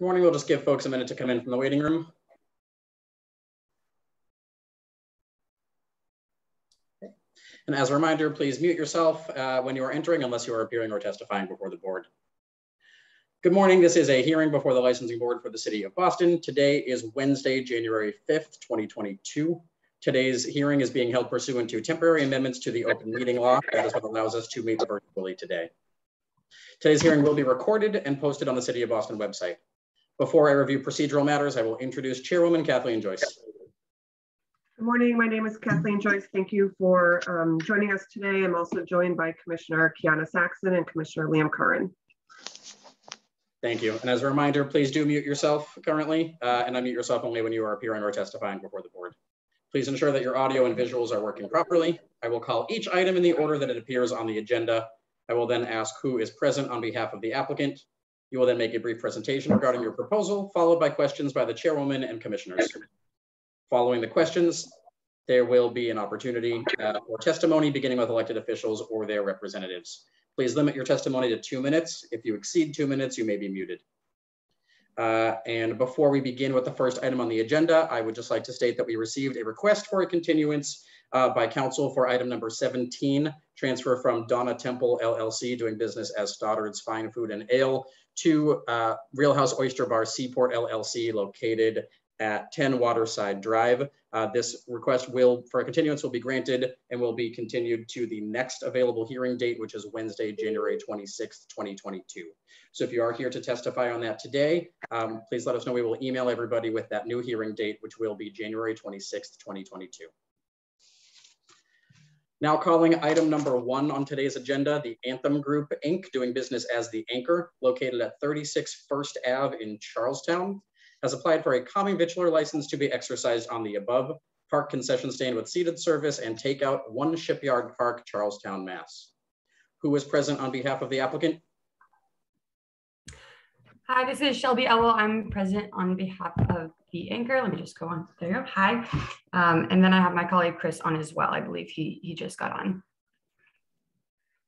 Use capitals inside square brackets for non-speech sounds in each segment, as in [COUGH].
Good morning. We'll just give folks a minute to come in from the waiting room. And as a reminder, please mute yourself uh, when you are entering unless you are appearing or testifying before the board. Good morning. This is a hearing before the licensing board for the city of Boston. Today is Wednesday, January 5th, 2022. Today's hearing is being held pursuant to temporary amendments to the open meeting law. That is what allows us to meet virtually today. Today's hearing will be recorded and posted on the City of Boston website. Before I review procedural matters, I will introduce Chairwoman Kathleen Joyce. Good morning. My name is Kathleen Joyce. Thank you for um, joining us today. I'm also joined by Commissioner Keeana Saxon and Commissioner Liam Curran. Thank you. And as a reminder, please do mute yourself currently uh, and unmute yourself only when you are appearing or testifying before the board. Please ensure that your audio and visuals are working properly. I will call each item in the order that it appears on the agenda. I will then ask who is present on behalf of the applicant. You will then make a brief presentation regarding your proposal, followed by questions by the chairwoman and commissioners. Following the questions, there will be an opportunity uh, for testimony beginning with elected officials or their representatives. Please limit your testimony to two minutes. If you exceed two minutes, you may be muted. Uh, and before we begin with the first item on the agenda, I would just like to state that we received a request for a continuance uh, by council for item number 17, transfer from Donna Temple LLC doing business as Stoddard's Fine Food and Ale to uh, Real House Oyster Bar Seaport LLC located at 10 Waterside Drive. Uh, this request will, for a continuance, will be granted and will be continued to the next available hearing date, which is Wednesday, January 26th, 2022. So if you are here to testify on that today, um, please let us know. We will email everybody with that new hearing date, which will be January 26th, 2022. Now calling item number one on today's agenda, the Anthem Group, Inc., doing business as the Anchor, located at 36 First Ave in Charlestown, has applied for a common victualler license to be exercised on the above park concession stand with seated service and takeout, one Shipyard Park, Charlestown, Mass. Who is present on behalf of the applicant? Hi, this is Shelby Elwell. I'm present on behalf of the anchor. Let me just go on. There you go. Hi. Um, and then I have my colleague Chris on as well. I believe he, he just got on.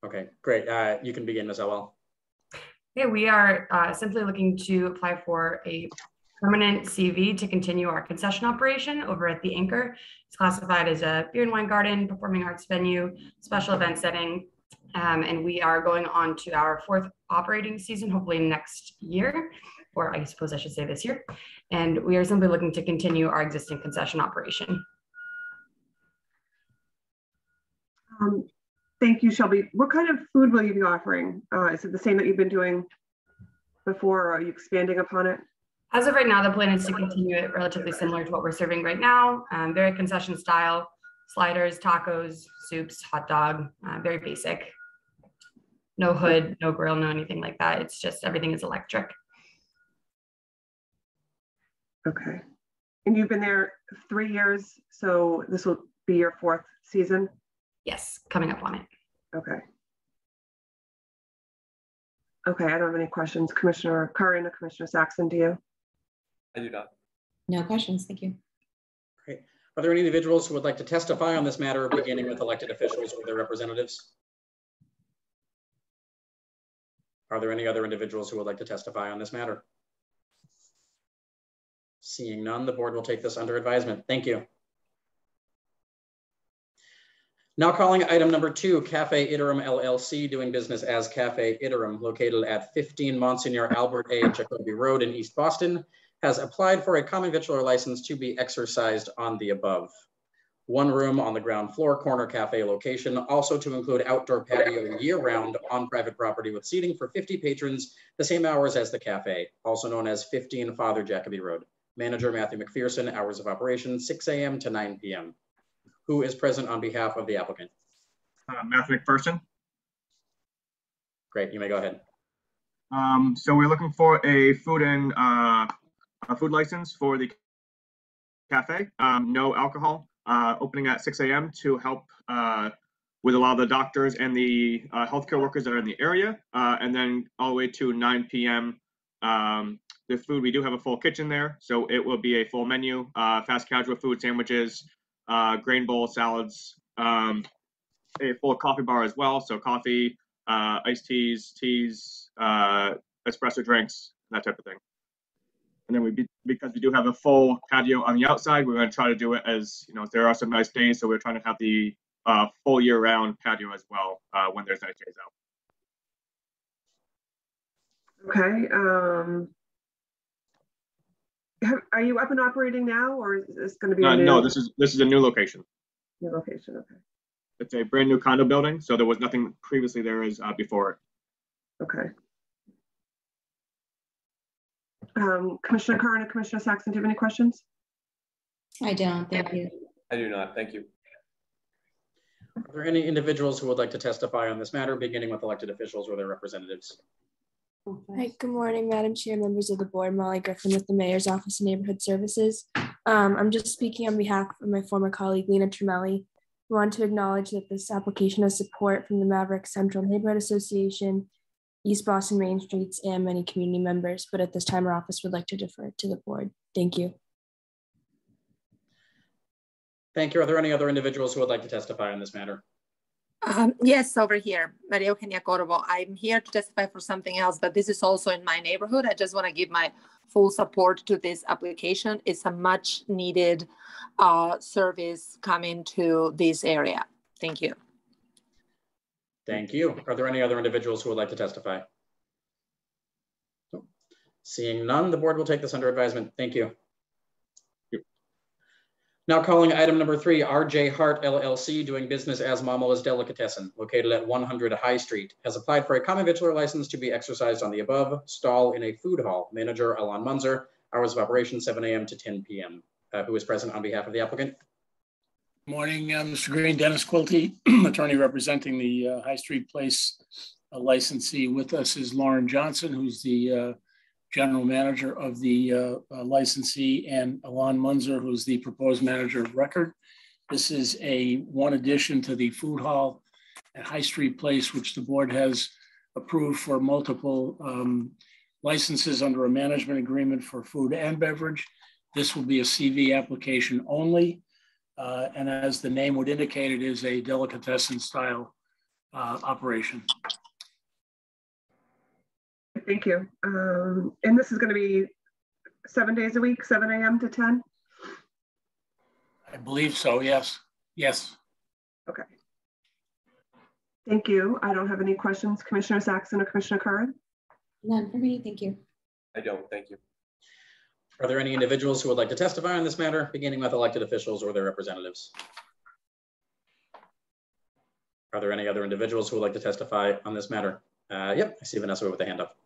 Okay, great. Uh, you can begin, Ms. Elwell. Okay, we are uh, simply looking to apply for a permanent CV to continue our concession operation over at the Anchor. It's classified as a beer and wine garden, performing arts venue, special event setting, um, and we are going on to our fourth operating season, hopefully next year, or I suppose I should say this year. And we are simply looking to continue our existing concession operation. Um, thank you, Shelby. What kind of food will you be offering? Uh, is it the same that you've been doing before, or are you expanding upon it? As of right now, the plan is to continue it relatively similar to what we're serving right now, um, very concession style, sliders, tacos, soups, hot dog, uh, very basic no hood, no grill, no anything like that. It's just everything is electric. Okay. And you've been there three years, so this will be your fourth season? Yes, coming up on it. Okay. Okay, I don't have any questions. Commissioner Curran or Commissioner Saxon, do you? I do not. No questions, thank you. Great. Are there any individuals who would like to testify on this matter, beginning with elected officials or their representatives? Are there any other individuals who would like to testify on this matter? Seeing none, the board will take this under advisement. Thank you. Now calling item number two, Cafe Iterum LLC, doing business as Cafe Iterum, located at 15 Monsignor Albert A. Jacoby Road in East Boston, has applied for a common victualler license to be exercised on the above one room on the ground floor corner cafe location, also to include outdoor patio year-round on private property with seating for 50 patrons, the same hours as the cafe, also known as 15 Father Jacoby Road. Manager Matthew McPherson, hours of operation 6 a.m. to 9 p.m. Who is present on behalf of the applicant? Uh, Matthew McPherson. Great, you may go ahead. Um, so we're looking for a food and uh, a food license for the cafe. Um, no alcohol uh, opening at 6 a.m. to help uh, with a lot of the doctors and the uh, healthcare workers that are in the area, uh, and then all the way to 9 p.m. Um, the food we do have a full kitchen there, so it will be a full menu: uh, fast casual food, sandwiches, uh, grain bowl, salads, um, a full coffee bar as well. So coffee, iced teas, teas, espresso drinks, that type of thing. And then we, be- because we do have a full patio on the outside, we're gonna try to do it as, you know, there are some nice days, so we're trying to have the uh, full year-round patio as well, uh, when there's nice days out. Okay. Um, have, are you up and operating now, or is this going to be Uh, new, no, this is, this is a new location. new location? Okay. It's a brand new condo building, so there was nothing previously there is uh, before it. Okay. Um, Commissioner Curran and Commissioner Saxon, do you have any questions? I don't, thank you. I do not, thank you. Are there any individuals who would like to testify on this matter, beginning with elected officials or their representatives? Hi, good morning, Madam Chair, members of the board. Molly Griffin with the Mayor's Office of Neighborhood Services. Um, I'm just speaking on behalf of my former colleague, Lena Tremelli. We want to acknowledge that this application has support from the Maverick Central Neighborhood Association, East Boston Main Streets, and many community members, but at this time, our office would like to defer to the board. Thank you. Thank you. Are there any other individuals who would like to testify on this matter? Um, yes, over here, Maria Eugenia Corvo. I'm here to testify for something else, but this is also in my neighborhood. I just want to give my full support to this application. It's a much needed uh, service coming to this area. Thank you. Thank you. Are there any other individuals who would like to testify? Seeing none, the board will take this under advisement. Thank you. Now calling item number three, RJ Hart LLC, doing business as Mamaleh's Delicatessen, located at 100 High Street, has applied for a common victualler license to be exercised on the above stall in a food hall. Manager Alon Munzer, hours of operation 7 a.m. to 10 p.m. Uh, who is present on behalf of the applicant? Morning, uh, Mr. Green, Dennis Quilty, [CLEARS THROAT] attorney representing the uh, High Street Place uh, licensee. With us is Lauren Johnson, who's the uh, general manager of the uh, uh, licensee, and Alon Munzer, who's the proposed manager of record. This is a one addition to the food hall at High Street Place, which the board has approved for multiple um, licenses under a management agreement for food and beverage. This will be a CV application only. Uh, and as the name would indicate, it is a delicatessen style uh, operation. Thank you. Um, and this is going to be seven days a week, 7 a.m. to 10? I believe so, yes. Yes. Okay. Thank you. I don't have any questions. Commissioner Saxon or Commissioner Curran? None for me, thank you. I don't, thank you. Are there any individuals who would like to testify on this matter, beginning with elected officials or their representatives? Are there any other individuals who would like to testify on this matter? Uh, yep, I see Vanessa with the hand up.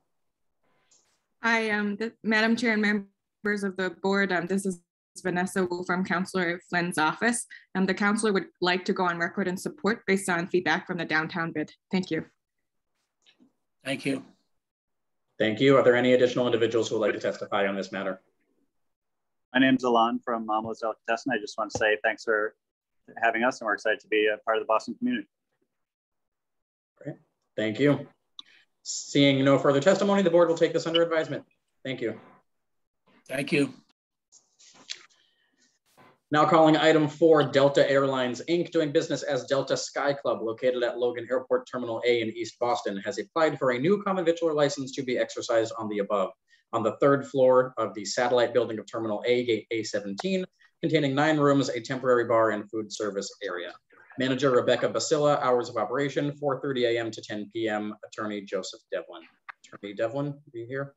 Hi, um, the, Madam Chair and members of the board. Um, this is Vanessa Wu from Councillor Flynn's office. Um, the councillor would like to go on record in support based on feedback from the downtown bid. Thank you. Thank you. Thank you. Are there any additional individuals who would like to testify on this matter? My name's Alon from Mama's Delicatessen. I just want to say thanks for having us and we're excited to be a part of the Boston community. Great. Thank you. Seeing no further testimony, the board will take this under advisement. Thank you. Thank you. Now calling item four, Delta Airlines, Inc., doing business as Delta Sky Club, located at Logan Airport Terminal A in East Boston, has applied for a new common victualler license to be exercised on the above, on the third floor of the satellite building of Terminal A, Gate A17, containing nine rooms, a temporary bar, and food service area. Manager Rebecca Basilla, hours of operation, 4.30 a.m. to 10 p.m. Attorney Joseph Devlin. Attorney Devlin, are you here?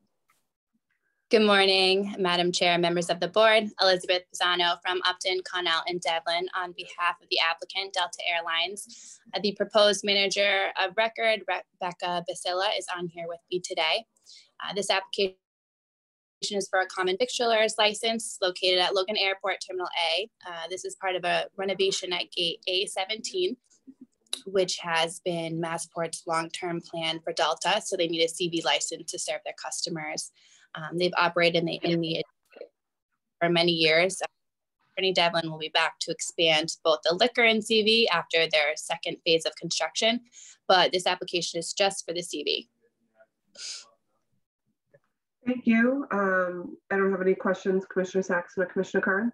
Good morning, Madam Chair, members of the board. Elizabeth Pisano from Upton, Connell, and Devlin on behalf of the applicant, Delta Airlines. Uh, the proposed manager of record, Rebecca Basilla, is on here with me today. Uh, this application is for a common victualers license located at Logan Airport Terminal A. Uh, this is part of a renovation at gate A17, which has been Massport's long-term plan for Delta. So they need a CV license to serve their customers. Um, they've operated in the, in the for many years. Attorney Devlin will be back to expand both the liquor and CV after their second phase of construction, but this application is just for the CV. Thank you. Um, I don't have any questions, Commissioner Saxon or Commissioner Curran?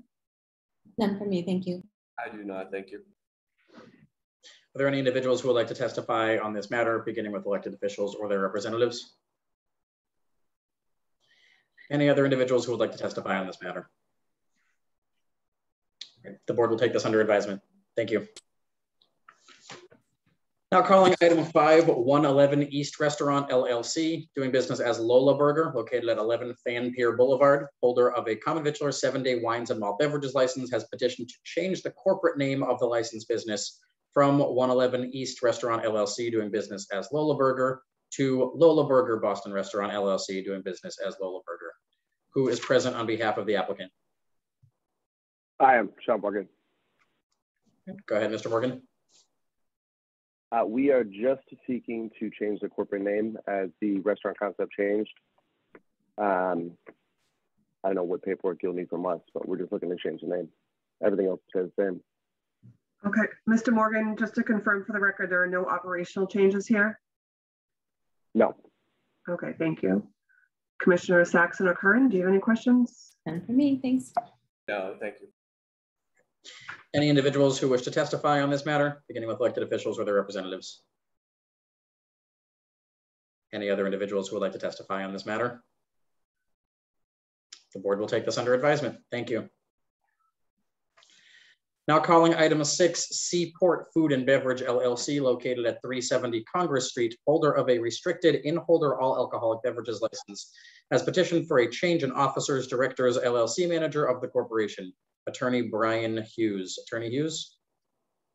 None for me, thank you. I do not, thank you. Are there any individuals who would like to testify on this matter, beginning with elected officials or their representatives? Any other individuals who would like to testify on this matter? The board will take this under advisement. Thank you. Now calling item five, 111 East Restaurant LLC, doing business as Lola Burger, located at 11 Fan Pier Boulevard. Holder of a common victualler seven-day wines and malt beverages license has petitioned to change the corporate name of the licensed business from 111 East Restaurant LLC, doing business as Lola Burger, to Lola Burger Boston Restaurant LLC, doing business as Lola Burger. Who is present on behalf of the applicant? I am Sean Morgan. Go ahead, Mr. Morgan. Uh, we are just seeking to change the corporate name as the restaurant concept changed. Um, I don't know what paperwork you'll need from us, but we're just looking to change the name. Everything else stays the same. Okay, Mr. Morgan, just to confirm for the record, there are no operational changes here? No. Okay, thank you. Commissioner Saxon or Curran, do you have any questions? None for me, thanks. No, thank you. Any individuals who wish to testify on this matter, beginning with elected officials or their representatives? Any other individuals who would like to testify on this matter? The board will take this under advisement. Thank you. Now calling item six, Seaport Food and Beverage LLC located at 370 Congress Street, holder of a restricted innholder all alcoholic beverages license, has petitioned for a change in officers, directors, LLC manager of the corporation. Attorney Brian Hughes. Attorney Hughes.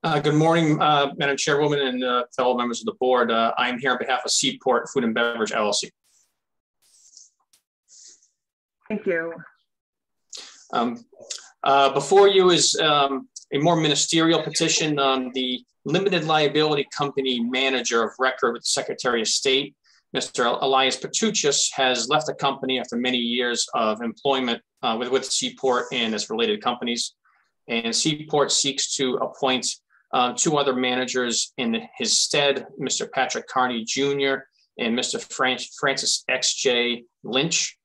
Uh, good morning, uh, Madam Chairwoman and uh, fellow members of the board. Uh, I am here on behalf of Seaport Food and Beverage LLC. Thank you. Um, uh, before you is um, a more ministerial petition on the limited liability company manager of record with the Secretary of State. Mr. Elias Petruchis has left the company after many years of employment uh, with, with Seaport and its related companies. And Seaport seeks to appoint uh, two other managers in his stead, Mr. Patrick Carney Jr. and Mr. Francis X.J. Lynch.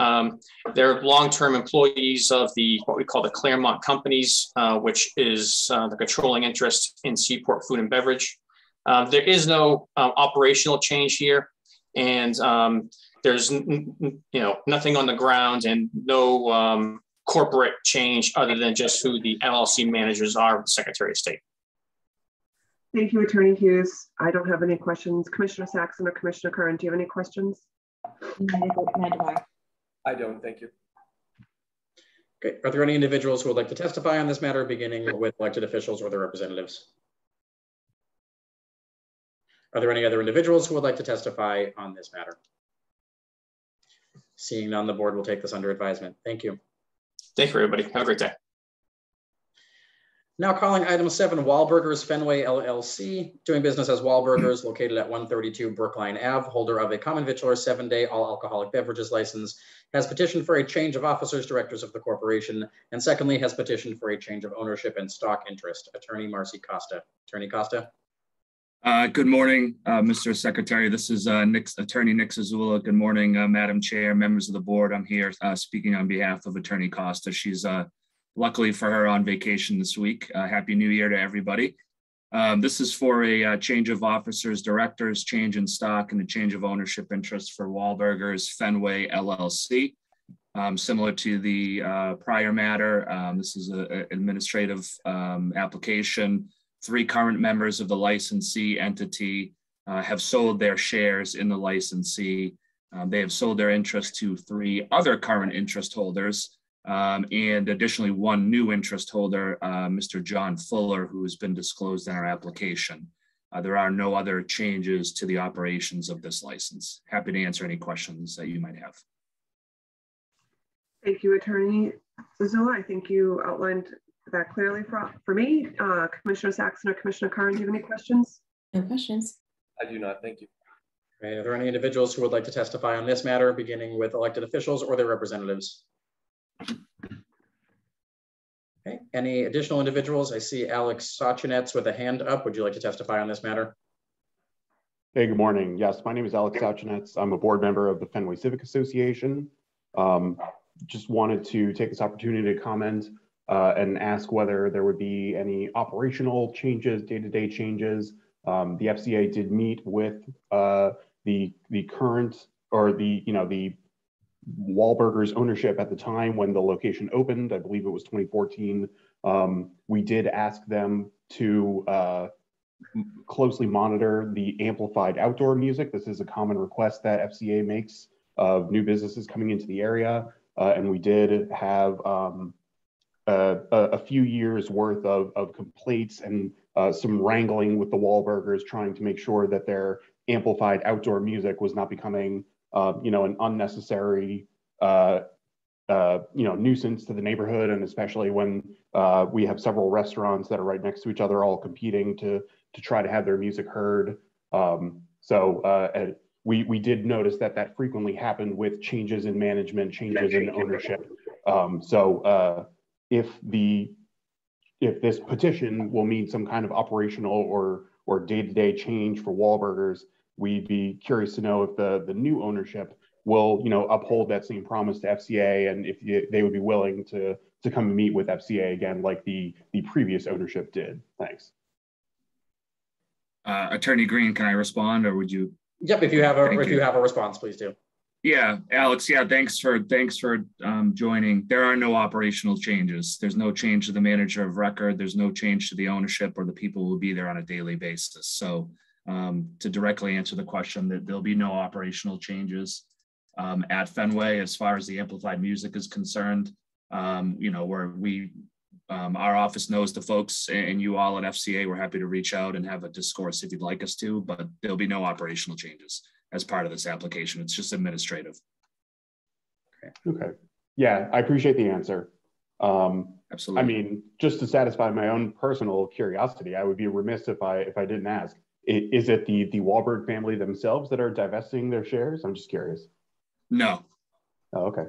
Um, they're long-term employees of the what we call the Claremont companies, uh, which is uh, the controlling interest in Seaport Food and Beverage. Uh, there is no uh, operational change here, and um, there's you know nothing on the ground and no um, corporate change other than just who the LLC managers are with the Secretary of State. Thank you, Attorney Hughes. I don't have any questions. Commissioner Saxon or Commissioner Curran, do you have any questions? I don't, thank you. Okay, are there any individuals who would like to testify on this matter, beginning with elected officials or their representatives? Are there any other individuals who would like to testify on this matter? Seeing none, the board will take this under advisement. Thank you. Thank you, everybody. Have a great day. Now calling item seven, Wahlburgers Fenway LLC, doing business as Wahlburgers, located at 132 Brookline Ave, holder of a common victualler seven-day all alcoholic beverages license, has petitioned for a change of officers, directors of the corporation, and secondly, has petitioned for a change of ownership and stock interest. Attorney Marcy Costa. Attorney Costa. Uh, good morning, uh, Mr. Secretary. This is uh, Attorney Nick Zazula. Good morning, uh, Madam Chair, members of the board. I'm here uh, speaking on behalf of Attorney Costa. She's uh, luckily for her on vacation this week. Happy New Year to everybody. Um, this is for a change of officers, directors, change in stock, and a change of ownership interest for Wahlburgers Fenway LLC. Um, similar to the prior matter, um, this is an administrative um, application three current members of the licensee entity uh, have sold their shares in the licensee. Um, they have sold their interest to three other current interest holders, um, and additionally one new interest holder, uh, Mr. John Fuller, who has been disclosed in our application. Uh, there are no other changes to the operations of this license. Happy to answer any questions that you might have. Thank you, Attorney Zazula. I think you outlined that clearly for, for me. Uh, Commissioner Saxon or Commissioner Curran, do you have any questions? No questions. I do not, thank you. Right. Are there any individuals who would like to testify on this matter, beginning with elected officials or their representatives? Okay. Any additional individuals? I see Alex Sachinets with a hand up. Would you like to testify on this matter? Hey, good morning. Yes, my name is Alex Sachinets. I'm a board member of the Fenway Civic Association. Um, just wanted to take this opportunity to comment uh, and ask whether there would be any operational changes, day-to-day changes. Um, the FCA did meet with uh, the the current or the you know the Wahlburgers ownership at the time when the location opened. I believe it was 2014. Um, we did ask them to uh, closely monitor the amplified outdoor music. This is a common request that FCA makes of new businesses coming into the area. Uh, and we did have um, a, a, few years worth of, of complaints and uh, some wrangling with the Wahlburgers trying to make sure that their amplified outdoor music was not becoming, uh, you know, an unnecessary, uh, uh, you know, nuisance to the neighborhood. And especially when uh, we have several restaurants that are right next to each other, all competing to, to try to have their music heard. Um, so uh, we, we did notice that that frequently happened with changes in management, changes in ownership. Um, so if the if this petition will mean some kind of operational or or day-to-day change for Wahlburgers, we'd be curious to know if the the new ownership will you know uphold that same promise to FCA and if they would be willing to to come and meet with FCA again like the the previous ownership did. Thanks. Uh, Attorney Green, can I respond or would you? Yep, if you have a Thank if you. you have a response, please do. Yeah, Alex. Yeah, thanks for thanks for um, joining. There are no operational changes. There's no change to the manager of record. There's no change to the ownership or the people who will be there on a daily basis. So, um, to directly answer the question, that there'll be no operational changes um, at Fenway as far as the amplified music is concerned. Um, you know, where we um, our office knows the folks and you all at FCA. We're happy to reach out and have a discourse if you'd like us to, but there'll be no operational changes as part of this application. It's just administrative. Okay. Yeah, I appreciate the answer. Um, Absolutely. I mean, just to satisfy my own personal curiosity, I would be remiss if I if I didn't ask. Is it the the Wahlberg family themselves that are divesting their shares? I'm just curious. No. Oh, okay.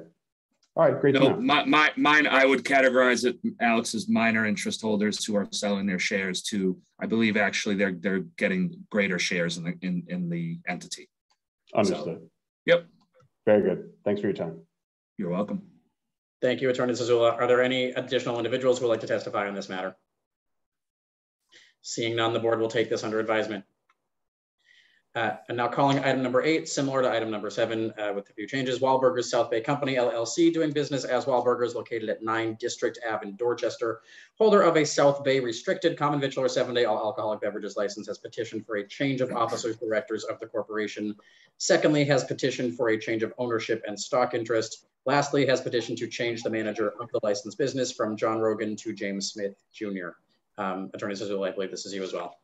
All right, great. No, my, my, mine, I would categorize it, Alex, as minor interest holders who are selling their shares to, I believe actually they're they're getting greater shares in the in, in the entity. Understood. So, yep. Very good. Thanks for your time. You're welcome. Thank you, Attorney Zazula. Are there any additional individuals who would like to testify on this matter? Seeing none, the board will take this under advisement. Uh, and now calling item number eight, similar to item number seven uh, with a few changes. Wahlburgers South Bay Company LLC doing business as Wahlburgers located at 9 District Ave in Dorchester. Holder of a South Bay restricted common victualler seven day all alcoholic beverages license has petitioned for a change of officers directors of the corporation. Secondly, has petitioned for a change of ownership and stock interest. Lastly, has petitioned to change the manager of the licensed business from John Rogan to James Smith Jr. Um, Attorney Zazula, I believe this is you as well.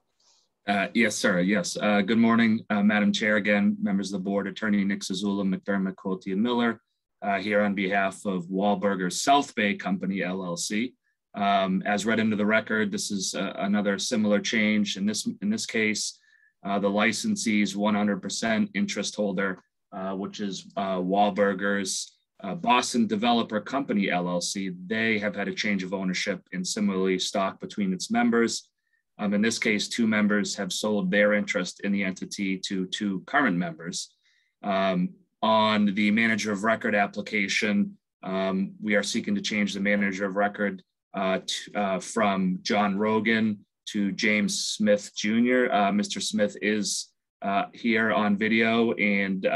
Uh, yes, sir. Yes. Uh, good morning, uh, Madam Chair. Again, members of the board, Attorney Nick Zazula, McDermott, Quilty, and Miller, uh, here on behalf of Wahlburger South Bay Company LLC. Um, as read into the record, this is uh, another similar change. In this in this case, uh, the licensee's 100% interest holder, which is Wahlburgers Boston Developer Company LLC. They have had a change of ownership and similarly stock between its members. Um, in this case, two members have sold their interest in the entity to two current members. Um, on the manager of record application, um, we are seeking to change the manager of record uh, to, uh, from John Rogan to James Smith Jr. Uh, Mr. Smith is uh, here on video and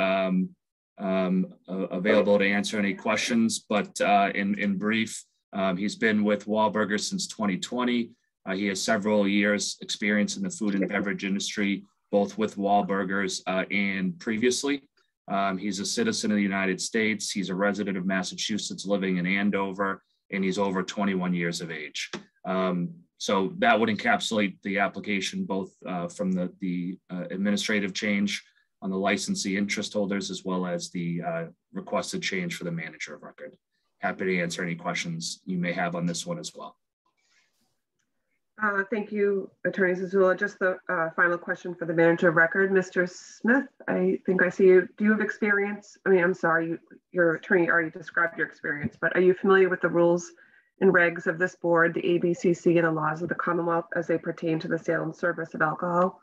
um, available to answer any questions, but uh, in, in brief, um, he's been with Wahlburger since 2020. Uh, he has several years experience in the food and beverage industry, both with Wahlburgers uh, and previously. Um, he's a citizen of the United States. He's a resident of Massachusetts living in Andover, and he's over 21 years of age. Um, so that would encapsulate the application both uh, from the, the uh, administrative change on the licensee interest holders as well as the uh, requested change for the manager of record. Happy to answer any questions you may have on this one as well. Uh, thank you, Attorney Zazula. Just the uh, final question for the manager of record, Mr. Smith. I think I see you. Do you have experience? I mean, I'm sorry, you, your attorney already described your experience, but are you familiar with the rules and regs of this board, the ABCC, and the laws of the Commonwealth as they pertain to the sale and service of alcohol?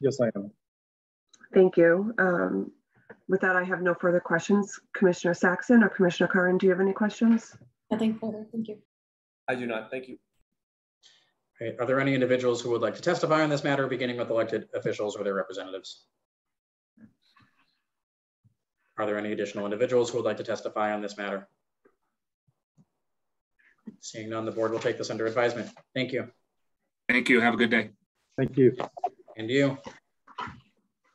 Yes, I am. Thank you. Um, with that, I have no further questions. Commissioner Saxon or Commissioner Curran, do you have any questions? Nothing further. Thank you. I do not. Thank you. Okay. Are there any individuals who would like to testify on this matter, beginning with elected officials or their representatives? Are there any additional individuals who would like to testify on this matter? Seeing none, the board will take this under advisement. Thank you. Thank you. Have a good day. Thank you. And you.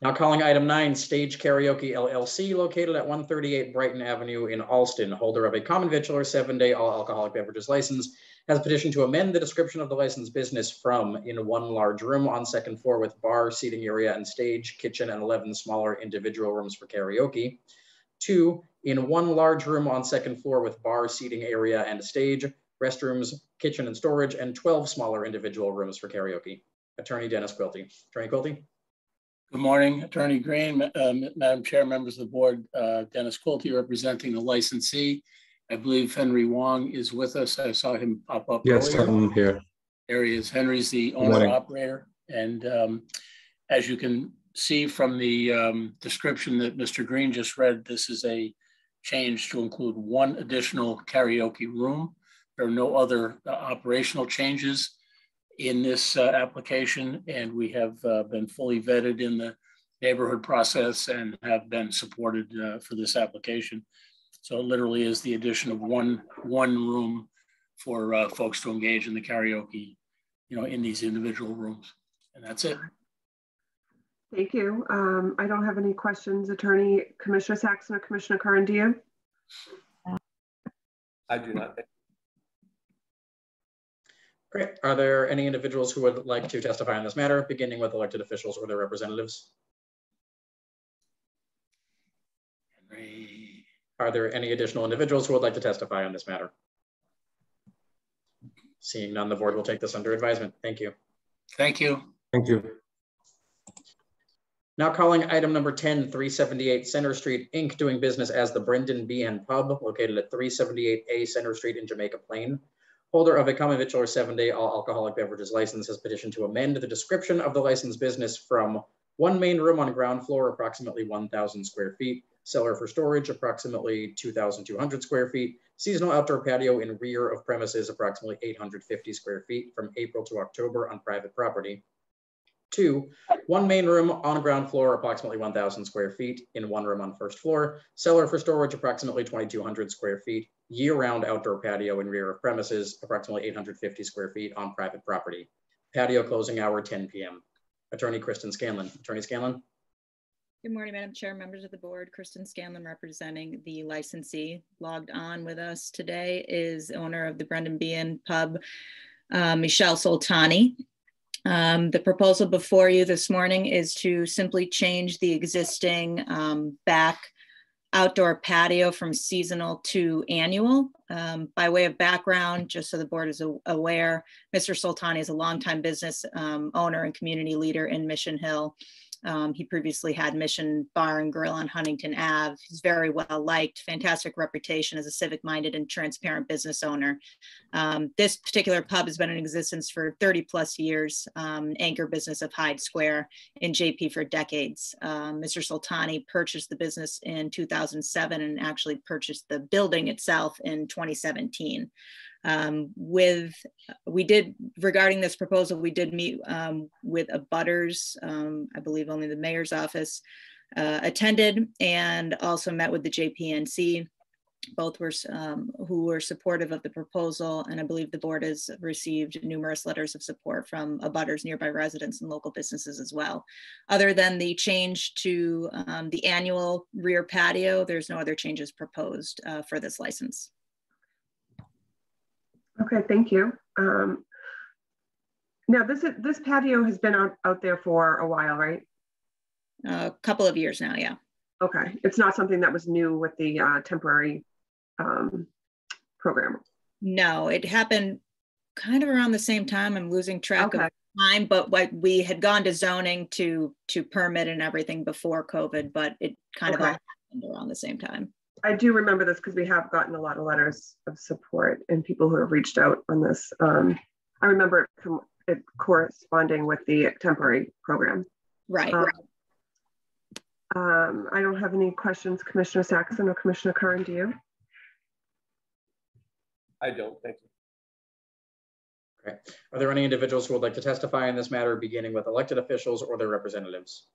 Now calling item nine, Stage Karaoke LLC, located at 138 Brighton Avenue in Allston, holder of a common victualler seven-day all alcoholic beverages license, has petitioned to amend the description of the licensed business from in one large room on second floor with bar, seating area, and stage, kitchen, and 11 smaller individual rooms for karaoke, to in one large room on second floor with bar, seating area, and stage, restrooms, kitchen, and storage, and 12 smaller individual rooms for karaoke. Attorney Dennis Quilty. Attorney Quilty? Good morning, Attorney Green, uh, Madam Chair, members of the board, uh, Dennis Quilty representing the licensee. I believe Henry Wong is with us. I saw him pop up. Yes, earlier. I'm here. There he is. Henry's the owner operator. And um, as you can see from the um, description that Mr. Green just read, this is a change to include one additional karaoke room. There are no other uh, operational changes in this uh, application, and we have uh, been fully vetted in the neighborhood process and have been supported uh, for this application. So it literally is the addition of one, one room for uh, folks to engage in the karaoke, you know, in these individual rooms. And that's it. Thank you. Um, I don't have any questions. Attorney Commissioner Saxon or Commissioner Curran, do you? I do not. Thank Great. Are there any individuals who would like to testify on this matter, beginning with elected officials or their representatives? Are there any additional individuals who would like to testify on this matter? Seeing none, the board will take this under advisement. Thank you. Thank you. Thank you. Now calling item number 10, 378 Center Street, Inc., doing business as the Brendan Behan Pub, located at 378A Center Street in Jamaica Plain. Holder of a common victualler seven-day all alcoholic beverages license has petitioned to amend the description of the licensed business from one main room on ground floor, approximately 1,000 square feet, cellar for storage, approximately 2,200 square feet, seasonal outdoor patio in rear of premises, approximately 850 square feet from April to October on private property. Two, one main room on ground floor, approximately 1,000 square feet, in one room on first floor, cellar for storage, approximately 2,200 square feet, year-round outdoor patio in rear of premises, approximately 850 square feet on private property. Patio closing hour 10 p.m. Attorney Kristen Scanlon. Attorney Scanlon? Good morning, Madam Chair, members of the board. Kristen Scanlon representing the licensee. Logged on with us today is owner of the Brendan Behan Pub, uh, Michelle Soltani. Um, the proposal before you this morning is to simply change the existing um, back outdoor patio from seasonal to annual. Um, by way of background, just so the board is aware, Mr. Soltani is a longtime business um, owner and community leader in Mission Hill. Um, he previously had Mission Bar and Grill on Huntington Ave. He's very well liked, fantastic reputation as a civic minded and transparent business owner. Um, this particular pub has been in existence for 30 plus years, um, anchor business of Hyde Square in JP for decades. Um, Mr. Soltani purchased the business in 2007 and actually purchased the building itself in 2017 um, with we did regarding this proposal we did meet um, with abutters um, i believe only the mayor's office uh, attended and also met with the jpnc both were um, who were supportive of the proposal and i believe the board has received numerous letters of support from abutters nearby residents and local businesses as well. Other than the change to um, the annual rear patio there's no other changes proposed uh, for this license Okay, thank you. Um, now this is, this patio has been out, out there for a while, right? a couple of years now yeah Okay, it's not something that was new with the uh, temporary um, program. No, it happened kind of around the same time. I'm losing track Okay. of time, but what we had gone to zoning to to permit and everything before COVID, but it kind of all happened around the same time. I do remember this because we have gotten a lot of letters of support and people who have reached out on this. Um, I remember it from it corresponding with the temporary program. Right. Um, um, I don't have any questions, Commissioner Saxon or Commissioner Curran, do you? I don't. Thank you. Great. Are there any individuals who would like to testify in this matter, beginning with elected officials or their representatives?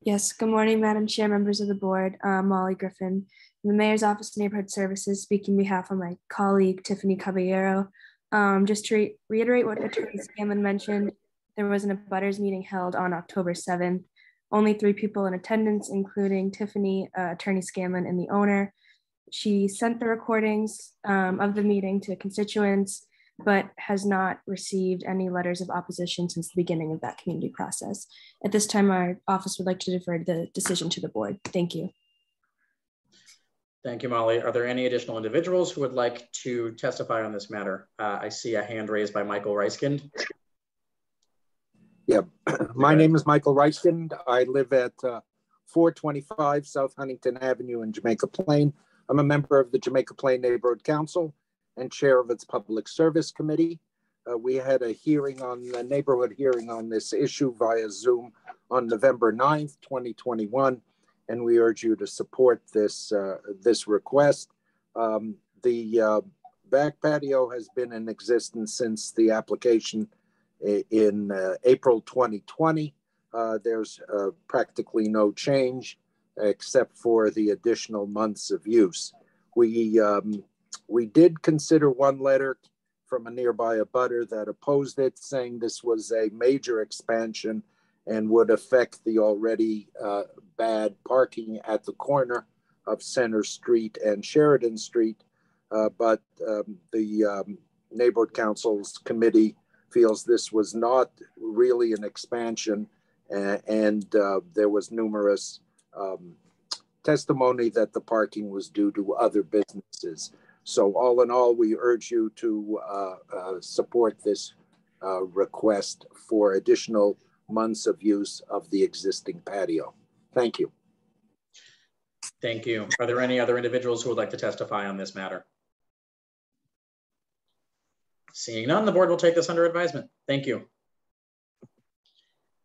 Yes, good morning, Madam Chair, members of the board, uh, Molly Griffin, the Mayor's Office of Neighborhood Services, speaking behalf of my colleague Tiffany Caballero. Um, just to re reiterate what Attorney Scanlon mentioned, there was an abutters meeting held on October 7th. Only three people in attendance, including Tiffany, uh, Attorney Scanlon, and the owner. She sent the recordings um, of the meeting to constituents, but has not received any letters of opposition since the beginning of that community process. At this time, our office would like to defer the decision to the board. Thank you. Thank you, Molly. Are there any additional individuals who would like to testify on this matter? Uh, I see a hand raised by Michael Reiskind. Yeah, my name is Michael Reiskind. I live at uh, 425 South Huntington Avenue in Jamaica Plain. I'm a member of the Jamaica Plain Neighborhood Council and chair of its Public Service Committee. Uh, we had a hearing on the neighborhood hearing on this issue via Zoom on November 9th, 2021 and we urge you to support this uh, this request. Um, the uh, back patio has been in existence since the application in uh, April 2020. Uh, there's uh, practically no change except for the additional months of use. We um, we did consider one letter from a nearby abutter that opposed it, saying this was a major expansion and would affect the already uh, bad parking at the corner of Center Street and Sheridan Street. Uh, but um, the um, neighborhood council's committee feels this was not really an expansion and, and uh, there was numerous um, testimony that the parking was due to other businesses. So all in all, we urge you to uh, uh, support this uh, request for additional months of use of the existing patio. Thank you. Thank you. Are there any other individuals who would like to testify on this matter? Seeing none, the board will take this under advisement. Thank you.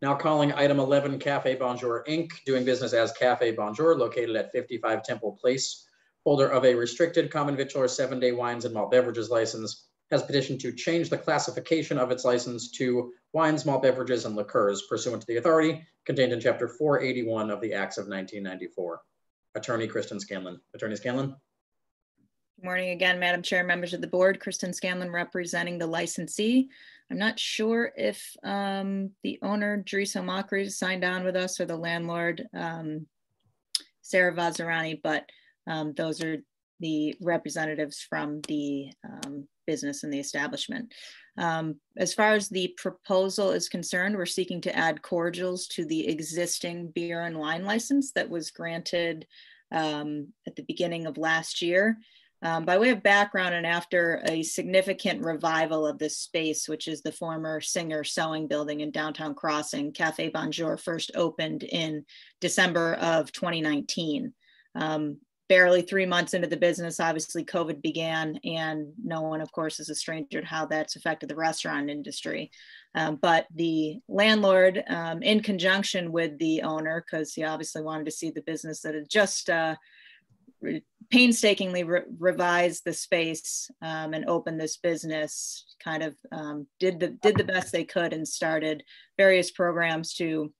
Now calling item 11, Cafe Bonjour Inc., doing business as Cafe Bonjour, located at 55 Temple Place, holder of a restricted common victualler seven-day wines and malt beverages license, has petitioned to change the classification of its license to wines, malt beverages, and liqueurs pursuant to the authority contained in Chapter 481 of the Acts of 1994. Attorney Kristen Scanlon. Attorney Scanlon. Good morning again, Madam Chair, members of the board. Kristen Scanlon representing the licensee. I'm not sure if um, the owner, Deriso Makri, signed on with us or the landlord, um, Sarah Vazirani, but um, those are the representatives from the um, business and the establishment. Um, as far as the proposal is concerned, we're seeking to add cordials to the existing beer and wine license that was granted um, at the beginning of last year. Um, by way of background, and after a significant revival of this space, which is the former Singer Sewing Building in downtown Crossing, Cafe Bonjour first opened in December of 2019. Um, barely three months into the business, obviously COVID began, and no one, of course, is a stranger to how that's affected the restaurant industry. Um, but the landlord, um, in conjunction with the owner, because he obviously wanted to see the business that had just uh, re painstakingly re revised the space um, and opened this business, kind of um, did the did the best they could and started various programs to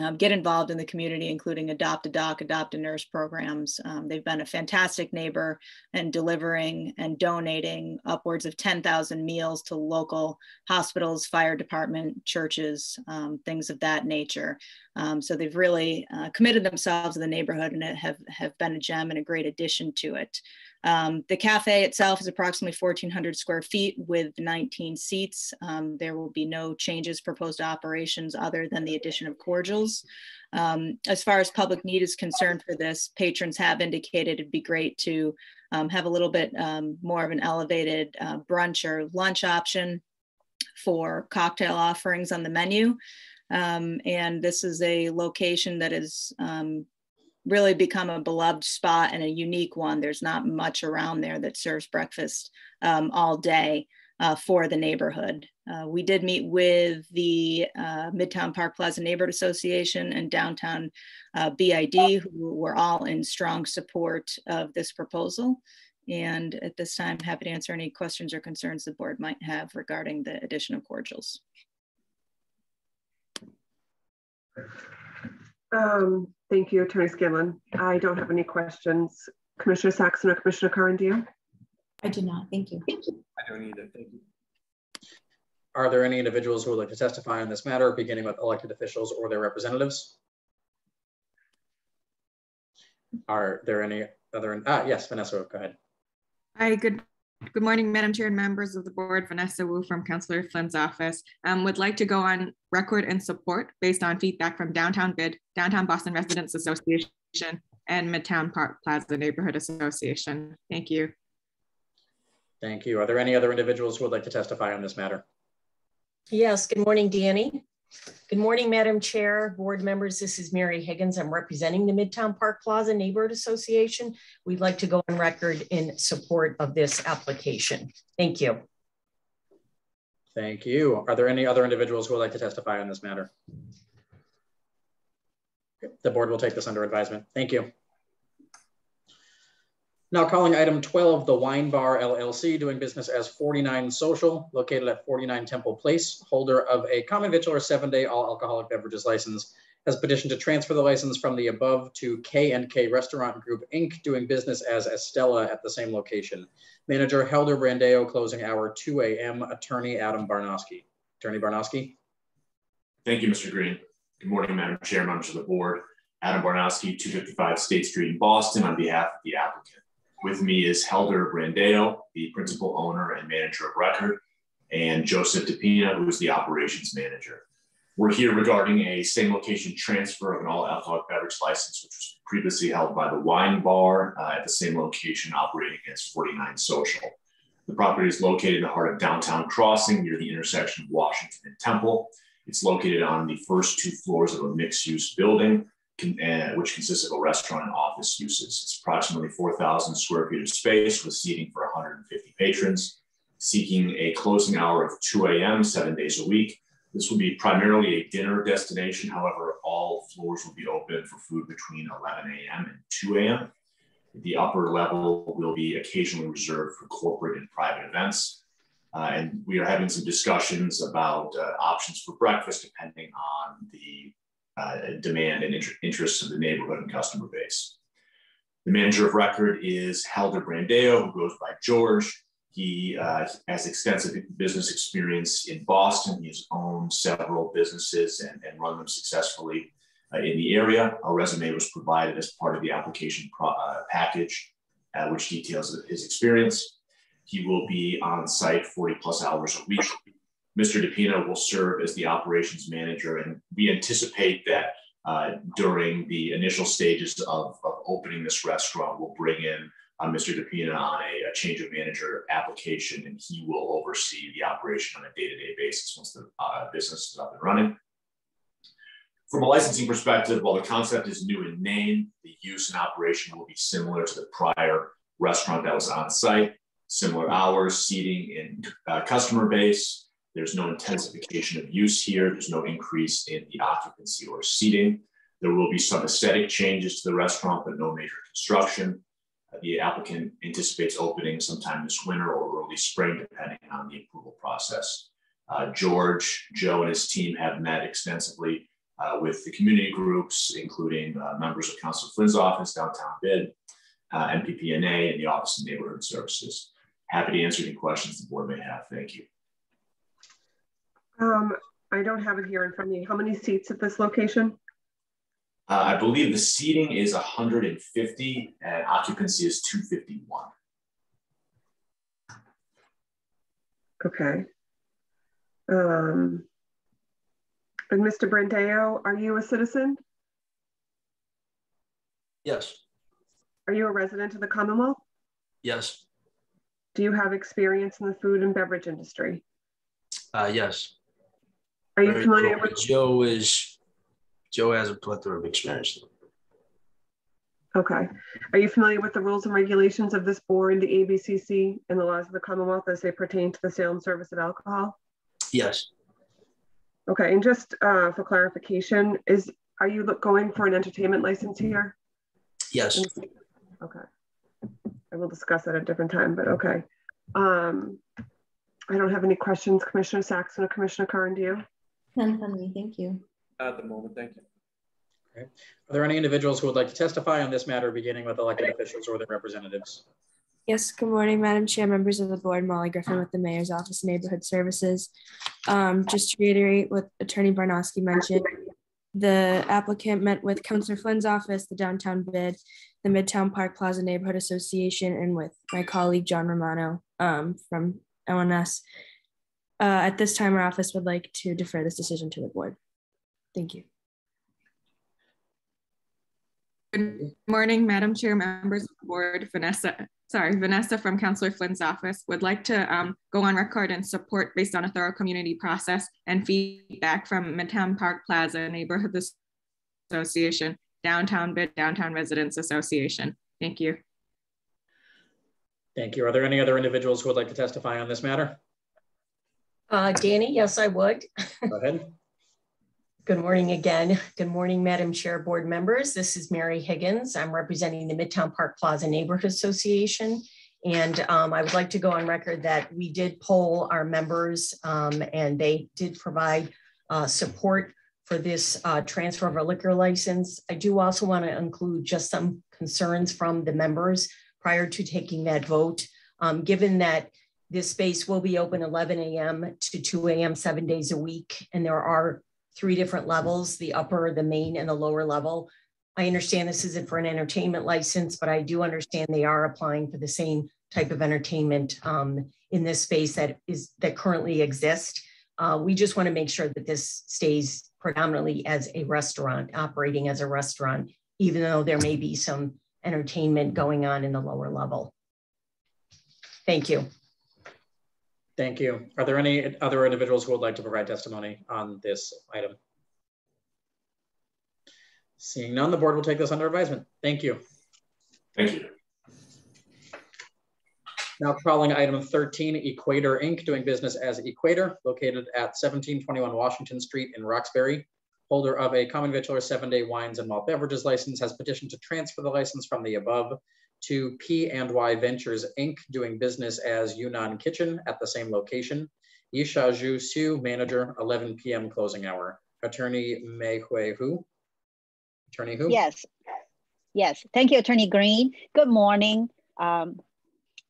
um, get involved in the community, including Adopt a Doc, Adopt a Nurse programs. Um, they've been a fantastic neighbor and delivering and donating upwards of 10,000 meals to local hospitals, fire department, churches, um, things of that nature. Um, so they've really uh, committed themselves to the neighborhood and have, have been a gem and a great addition to it. Um, the cafe itself is approximately 1,400 square feet with 19 seats. Um, there will be no changes proposed to operations other than the addition of cordials. Um, as far as public need is concerned for this, patrons have indicated it'd be great to um, have a little bit um, more of an elevated uh, brunch or lunch option for cocktail offerings on the menu. Um, and this is a location that is really become a beloved spot and a unique one. There's not much around there that serves breakfast um, all day uh, for the neighborhood. Uh, we did meet with the uh, Midtown Park Plaza Neighborhood Association and Downtown uh, BID, who were all in strong support of this proposal. And at this time, happy to answer any questions or concerns the board might have regarding the addition of cordials. Um, thank you, Attorney Scanlon. I don't have any questions. Commissioner Saxon or Commissioner Curran, do you? I do not. Thank you. Thank you. I don't either. Thank you. Are there any individuals who would like to testify on this matter, beginning with elected officials or their representatives? Are there any other, ah, yes, Vanessa, go ahead. Hi, good Good morning, Madam Chair and members of the board. Vanessa Wu from Councillor Flynn's office. Um, would like to go on record in support based on feedback from Downtown BID, Downtown Boston Residents Association, and Midtown Park Plaza Neighborhood Association. Thank you. Thank you. Are there any other individuals who would like to testify on this matter? Yes, good morning, Danny. Good morning, Madam Chair, board members. This is Mary Higgins. I'm representing the Midtown Park Plaza Neighborhood Association. We'd like to go on record in support of this application. Thank you. Thank you. Are there any other individuals who would like to testify on this matter? The board will take this under advisement. Thank you. Now calling item 12, the Wine Bar LLC, doing business as 49 Social, located at 49 Temple Place, holder of a common or seven-day all alcoholic beverages license, has petitioned to transfer the license from the above to K&K Restaurant Group, Inc., doing business as Estella at the same location. Manager Helder Brandeo, closing hour 2 a.m. Attorney Adam Barnoski. Attorney Barnoski. Thank you, Mr. Green. Good morning, Madam Chair, members of the board. Adam Barnoski, 255 State Street in Boston, on behalf of the applicant. With me is Helder Brandeo, the principal owner and manager of record, and Joseph DePina, who is the operations manager. We're here regarding a same location transfer of an all alcoholic beverage license, which was previously held by the wine bar uh, at the same location operating as 49 Social. The property is located in the heart of downtown Crossing near the intersection of Washington and Temple. It's located on the first two floors of a mixed use building which consists of a restaurant and office uses. It's approximately 4,000 square feet of space with seating for 150 patrons, seeking a closing hour of 2 a.m. seven days a week. This will be primarily a dinner destination. However, all floors will be open for food between 11 a.m. and 2 a.m. The upper level will be occasionally reserved for corporate and private events. Uh, and we are having some discussions about uh, options for breakfast depending on the uh, demand and inter interests of the neighborhood and customer base. The manager of record is Helder Brandeo, who goes by George. He uh, has extensive business experience in Boston. He has owned several businesses and, and run them successfully uh, in the area. A resume was provided as part of the application uh, package, uh, which details his experience. He will be on site 40 plus hours a week Mr. DePina will serve as the operations manager, and we anticipate that uh, during the initial stages of, of, opening this restaurant, we'll bring in uh, Mr. DePina on a, a, change of manager application, and he will oversee the operation on a day-to-day basis once the uh, business is up and running. From a licensing perspective, while the concept is new in name, the use and operation will be similar to the prior restaurant that was on site, similar hours, seating, and uh, customer base, there's no intensification of use here. There's no increase in the occupancy or seating. There will be some aesthetic changes to the restaurant, but no major construction. Uh, the applicant anticipates opening sometime this winter or early spring, depending on the approval process. Uh, George, Joe, and his team have met extensively uh, with the community groups, including uh, members of Council Flynn's office, Downtown BID, uh, MPPNA, and the Office of Neighborhood Services. Happy to answer any questions the board may have. Thank you. Um, I don't have it here in front of me. How many seats at this location? Uh, I believe the seating is 150 and occupancy is 251. Okay. Um, and Mr. Brandeo, are you a citizen? Yes. Are you a resident of the Commonwealth? Yes. Do you have experience in the food and beverage industry? Uh, yes. Are you familiar with Joe? Is Joe has a plethora of experience. Okay. Are you familiar with the rules and regulations of this board, the ABCC, and the laws of the Commonwealth as they pertain to the sale and service of alcohol? Yes. Okay. And just uh, for clarification, is are you going for an entertainment license here? Yes. Okay. I will discuss that at a different time, but okay. Um, I don't have any questions, Commissioner Saxon or Commissioner Curran, do you? None from me, thank you. At the moment, thank you. Okay. Are there any individuals who would like to testify on this matter, beginning with elected officials or their representatives? Yes, good morning, Madam Chair, members of the board, Molly Griffin with the Mayor's Office of Neighborhood Services. Um, just to reiterate what Attorney Barnoski mentioned, the applicant met with Councilor Flynn's office, the downtown bid, the Midtown Park Plaza Neighborhood Association, and with my colleague John Romano um, from ONS. Uh, at this time, our office would like to defer this decision to the board. Thank you. Good morning, Madam Chair, members of the board, Vanessa, sorry, Vanessa from Councillor Flynn's office would like to um, go on record and support based on a thorough community process and feedback from Midtown Park Plaza Neighborhood Association, Downtown Bid, Downtown Residents Association. Thank you. Thank you. Are there any other individuals who would like to testify on this matter? Uh, Danny, yes, I would. Go ahead. [LAUGHS] Good morning again. Good morning, Madam Chair, board members. This is Mary Higgins. I'm representing the Midtown Park Plaza Neighborhood Association. And um, I would like to go on record that we did poll our members um, and they did provide uh, support for this uh, transfer of a liquor license. I do also want to include just some concerns from the members prior to taking that vote. Um, given that this space will be open 11 a.m. to 2 a.m. seven days a week, and there are three different levels, the upper, the main, and the lower level. I understand this isn't for an entertainment license, but I do understand they are applying for the same type of entertainment um, in this space that is that currently exists. Uh, we just want to make sure that this stays predominantly as a restaurant, operating as a restaurant, even though there may be some entertainment going on in the lower level. Thank you. Thank you. Are there any other individuals who would like to provide testimony on this item? Seeing none, the board will take this under advisement. Thank you. Thank you. Now calling item 13, Equator Inc., doing business as Equator, located at 1721 Washington Street in Roxbury. Holder of a common victualler seven-day wines and malt beverages license has petitioned to transfer the license from the above to P&Y Ventures Inc., doing business as Yunnan Kitchen at the same location. Isha Zhu Su, manager, 11 p.m. closing hour. Attorney Mei Hui Hu. Attorney Hu? Yes. Yes. Thank you, Attorney Green. Good morning, um,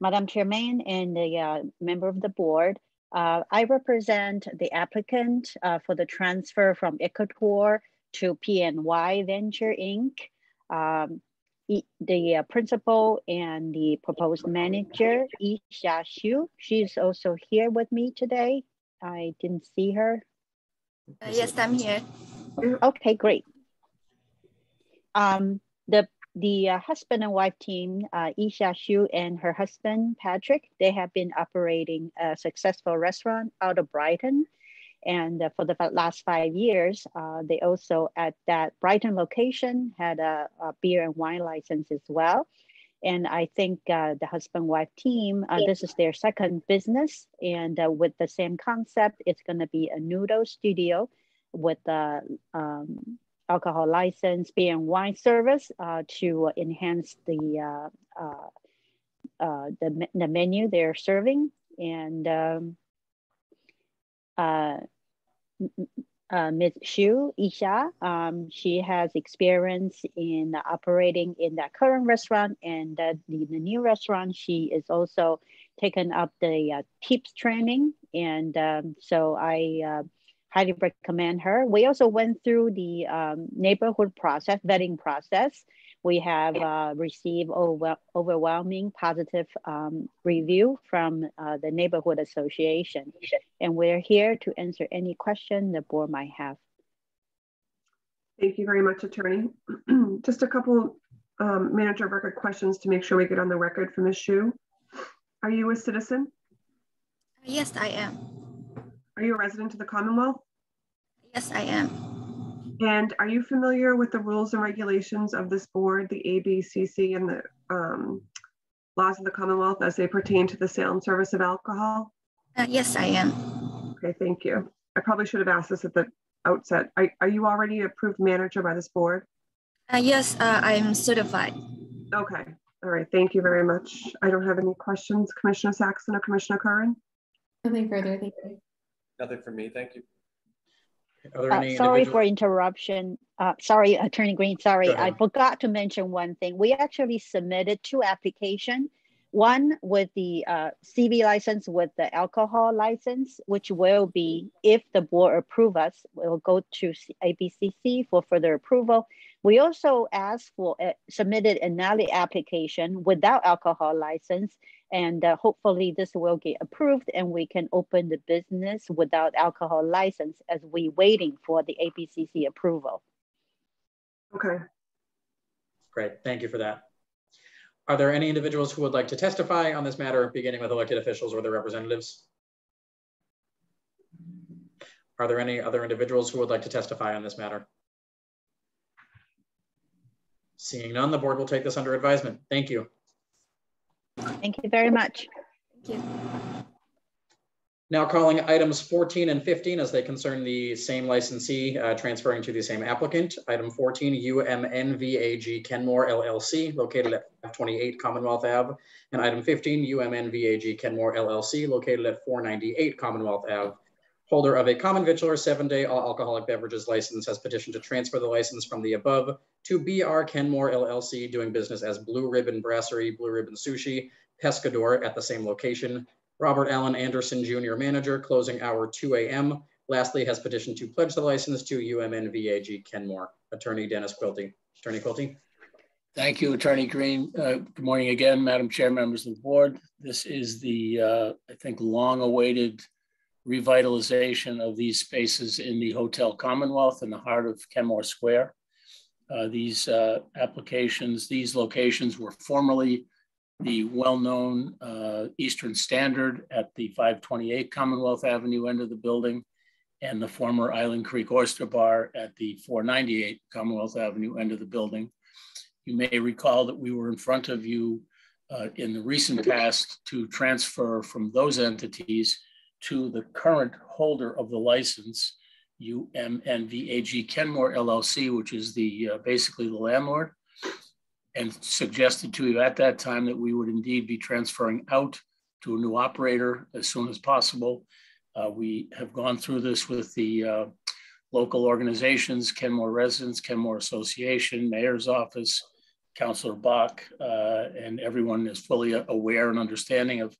Madam Chairman and the uh, member of the board. Uh, I represent the applicant uh, for the transfer from Equator to PNY Venture Inc. Um, the uh, principal and the proposed manager, Isha Xu. She's also here with me today. I didn't see her. Uh, yes, I'm here. Okay, great. Um, the the uh, husband and wife team, uh, Isha Xu and her husband, Patrick, they have been operating a successful restaurant out of Brighton and uh, for the last five years, uh, they also at that Brighton location had a, a, beer and wine license as well. And I think uh, the husband wife team, uh, this is their second business. And uh, with the same concept, it's going to be a noodle studio with the um, alcohol license, beer and wine service uh, to enhance the, the, the menu they're serving. And um, uh, Ms. Xu Isha. Um, she has experience in operating in that current restaurant and the, the new restaurant. She is also taken up the uh, tips training. And um, so I uh, highly recommend her. We also went through the um, neighborhood process, vetting process we have uh, received over, overwhelming positive um, review from uh, the neighborhood association. And we're here to answer any question the board might have. Thank you very much, attorney. [CLEARS THROAT] Just a couple um, manager record questions to make sure we get on the record for Ms. Xu. Are you a citizen? Yes, I am. Are you a resident of the Commonwealth? Yes, I am. And are you familiar with the rules and regulations of this board, the ABCC and the um, laws of the Commonwealth as they pertain to the sale and service of alcohol? Uh, yes, I am. Okay, thank you. I probably should have asked this at the outset. Are, are you already approved manager by this board? Uh, yes, uh, I'm certified. Okay, all right, thank you very much. I don't have any questions. Commissioner Saxon or Commissioner Curran? Nothing further, thank you. Nothing for me, thank you. Uh, sorry for interruption. Uh, sorry, Attorney Green, sorry. I forgot to mention one thing. We actually submitted two applications. One with the uh, CV license with the alcohol license, which will be, if the board approve us, will go to ABCC for further approval. We also asked for, uh, submitted another application without alcohol license. And uh, hopefully this will get approved and we can open the business without alcohol license as we waiting for the ABCC approval. Okay. Great, thank you for that. Are there any individuals who would like to testify on this matter, beginning with elected officials or their representatives? Are there any other individuals who would like to testify on this matter? Seeing none, the board will take this under advisement. Thank you. Thank you very much. Thank you. Now calling items 14 and 15 as they concern the same licensee uh, transferring to the same applicant. Item 14, UMNVAG Kenmore LLC located at 28 Commonwealth Ave. And item 15, UMNVAG Kenmore LLC located at 498 Commonwealth Ave. Holder of a common victualler seven-day all alcoholic beverages license has petitioned to transfer the license from the above to BR Kenmore LLC doing business as Blue Ribbon Brasserie, Blue Ribbon Sushi, Pescador at the same location. Robert Allen Anderson, Jr. Manager, closing hour 2 a.m. Lastly, has petitioned to pledge the license to UMNVAG Kenmore. Attorney Dennis Quilty. Attorney Quilty. Thank you, Attorney Green. Uh, Good morning again, Madam Chair, members of the board. This is the, uh, I think, long-awaited revitalization of these spaces in the Hotel Commonwealth in the heart of Kenmore Square. Uh, These uh, applications, these locations were formerly the well-known uh, Eastern Standard at the 528 Commonwealth Avenue end of the building and the former Island Creek Oyster Bar at the 498 Commonwealth Avenue end of the building. You may recall that we were in front of you uh, in the recent past to transfer from those entities to the current holder of the license, UMNVAG Kenmore LLC, which is the uh, basically the landlord, and suggested to you at that time that we would indeed be transferring out to a new operator as soon as possible. Uh, we have gone through this with the uh, local organizations, Kenmore Residents, Kenmore Association, Mayor's Office, Councilor Bach, uh, and everyone is fully aware and understanding of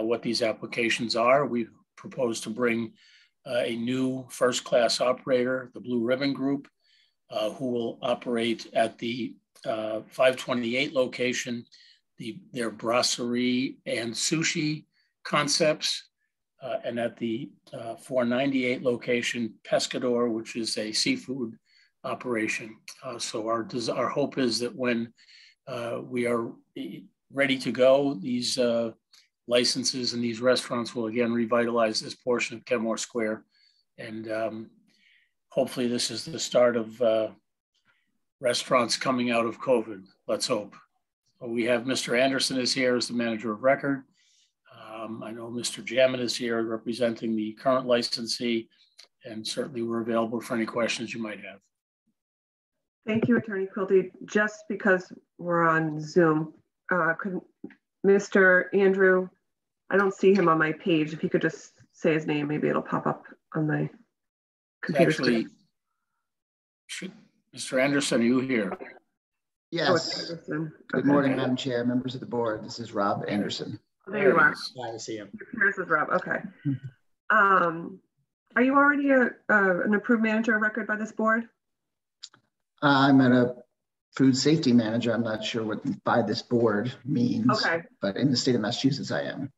what these applications are. We propose to bring uh, a new first-class operator, the Blue Ribbon Group, uh, who will operate at the uh, 528 location, the, their brasserie and sushi concepts, uh, and at the uh, 498 location, Pescador, which is a seafood operation. Uh, so our, our hope is that when uh, we are ready to go, these uh, licenses and these restaurants will again revitalize this portion of Kenmore Square. And um, hopefully this is the start of uh, restaurants coming out of COVID. Let's hope. We have Mr. Anderson is here as the manager of record. Um, I know Mr. Jamin is here representing the current licensee, and certainly we're available for any questions you might have. Thank you, Attorney Quilty. Just because we're on Zoom, uh, could Mr. Andrew, I don't see him on my page. If he could just say his name, maybe it'll pop up on my computer Actually, screen. Mr. Anderson, are you here? Oh, Yes. it's Good Okay. morning, Madam Chair, members of the board. This is Rob Anderson. There you are. Glad to see you. This is Rob. Okay. Um, are you already a, uh, an approved manager of record by this board? I'm at a food safety manager. I'm not sure what by this board means. Okay. But in the state of Massachusetts, I am.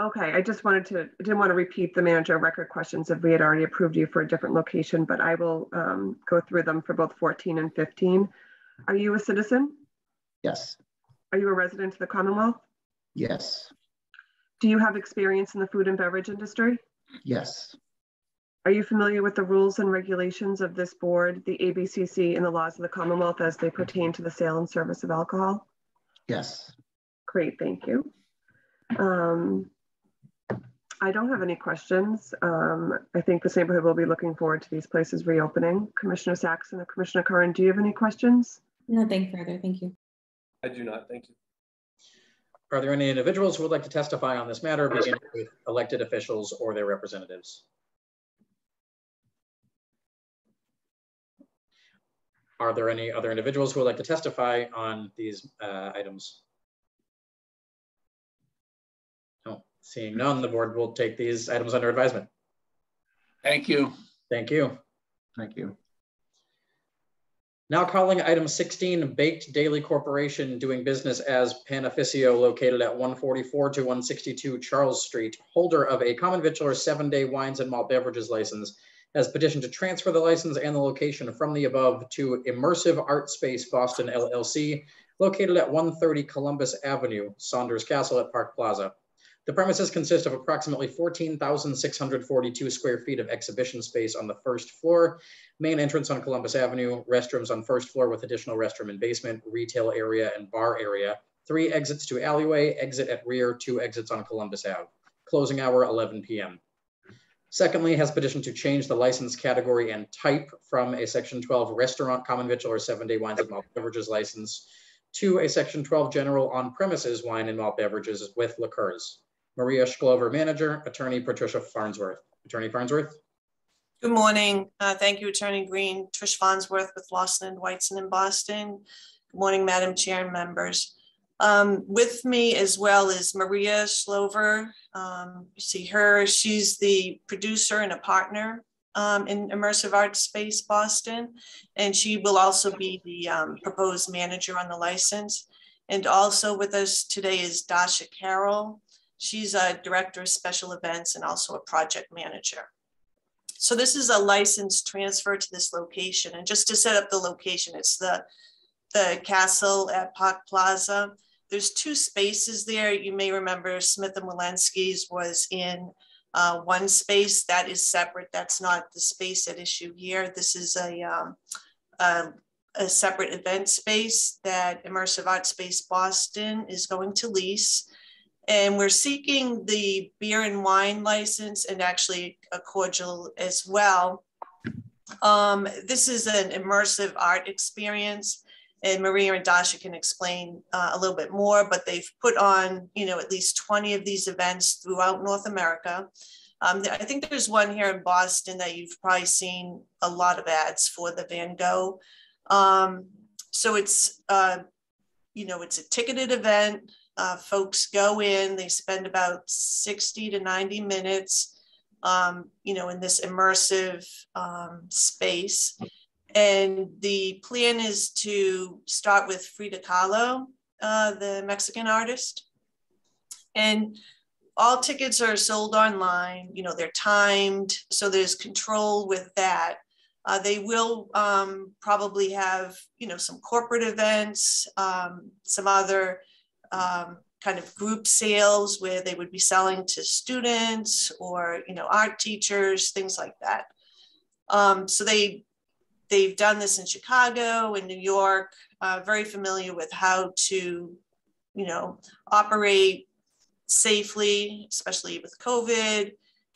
Okay, I just wanted to, I didn't want to repeat the manager of record questions if we had already approved you for a different location, but I will um, go through them for both 14 and 15. Are you a citizen? Yes. Are you a resident of the Commonwealth? Yes. Do you have experience in the food and beverage industry? Yes. Are you familiar with the rules and regulations of this board, the ABCC, and the laws of the Commonwealth as they pertain to the sale and service of alcohol? Yes. Great, thank you. Um, I don't have any questions. Um, I think this neighborhood will be looking forward to these places reopening. Commissioner Saxon or Commissioner Curran, do you have any questions? Nothing further. Thank you. I do not, thank you. Are there any individuals who would like to testify on this matter, beginning with elected officials or their representatives? Are there any other individuals who would like to testify on these uh, items? No, seeing none, the board will take these items under advisement. Thank you. Thank you. Thank you. Now calling item 16, Baked Daily Corporation doing business as Panificio located at 144 to 162 Charles Street, holder of a common victualler seven-day wines and malt beverages license, has petitioned to transfer the license and the location from the above to Immersive Art Space Boston LLC, located at 130 Columbus Avenue, Saunders Castle at Park Plaza. The premises consist of approximately 14,642 square feet of exhibition space on the first floor, main entrance on Columbus Avenue, restrooms on first floor with additional restroom and basement, retail area and bar area, three exits to alleyway, exit at rear, two exits on Columbus Ave. Closing hour 11 p.m. Secondly, has petitioned to change the license category and type from a Section 12 restaurant common victual or seven-day wines and malt beverages license to a Section 12 general on-premises wine and malt beverages with liqueurs. Maria Shklover, manager, attorney Patricia Farnsworth. Attorney Farnsworth. Good morning. Uh, thank you, Attorney Green. Trish Farnsworth with Lawson and Weitzen in Boston. Good morning, Madam Chair and members. Um, with me as well is Maria Shklover. Um, see her, she's the producer and a partner um, in Immersive Art Space Boston, and she will also be the um, proposed manager on the license. And also with us today is Dasha Carroll. She's a director of special events and also a project manager. So this is a license transfer to this location. And just to set up the location, it's the, the castle at Park Plaza. There's two spaces there. You may remember Smith and Wollensky's was in uh, one space that is separate. That's not the space at issue here. This is a, um, a, a separate event space that Immersive Art Space Boston is going to lease and we're seeking the beer and wine license and actually a cordial as well. Um, this is an immersive art experience and Maria and Dasha can explain uh, a little bit more, but they've put on, you know, at least 20 of these events throughout North America. Um, I think there's one here in Boston that you've probably seen a lot of ads for the Van Gogh. Um, so it's, uh, you know, it's a ticketed event. Uh, folks go in, they spend about 60 to 90 minutes, um, you know, in this immersive um, space. And the plan is to start with Frida Kahlo, uh, the Mexican artist. And all tickets are sold online, you know, they're timed, so there's control with that. Uh, they will um, probably have, you know, some corporate events, um, some other um, kind of group sales where they would be selling to students or you know art teachers things like that um, so they they've done this in chicago and new york uh, very familiar with how to you know operate safely especially with covid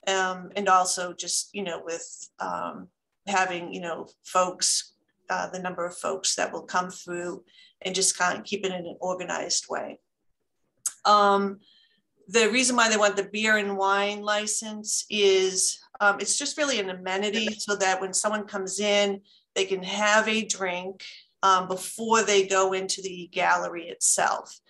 um, and also just you know with um, having you know folks uh, the number of folks that will come through and just kind of keep it in an organized way. Um, the reason why they want the beer and wine license is um, it's just really an amenity so that when someone comes in, they can have a drink um, before they go into the gallery itself.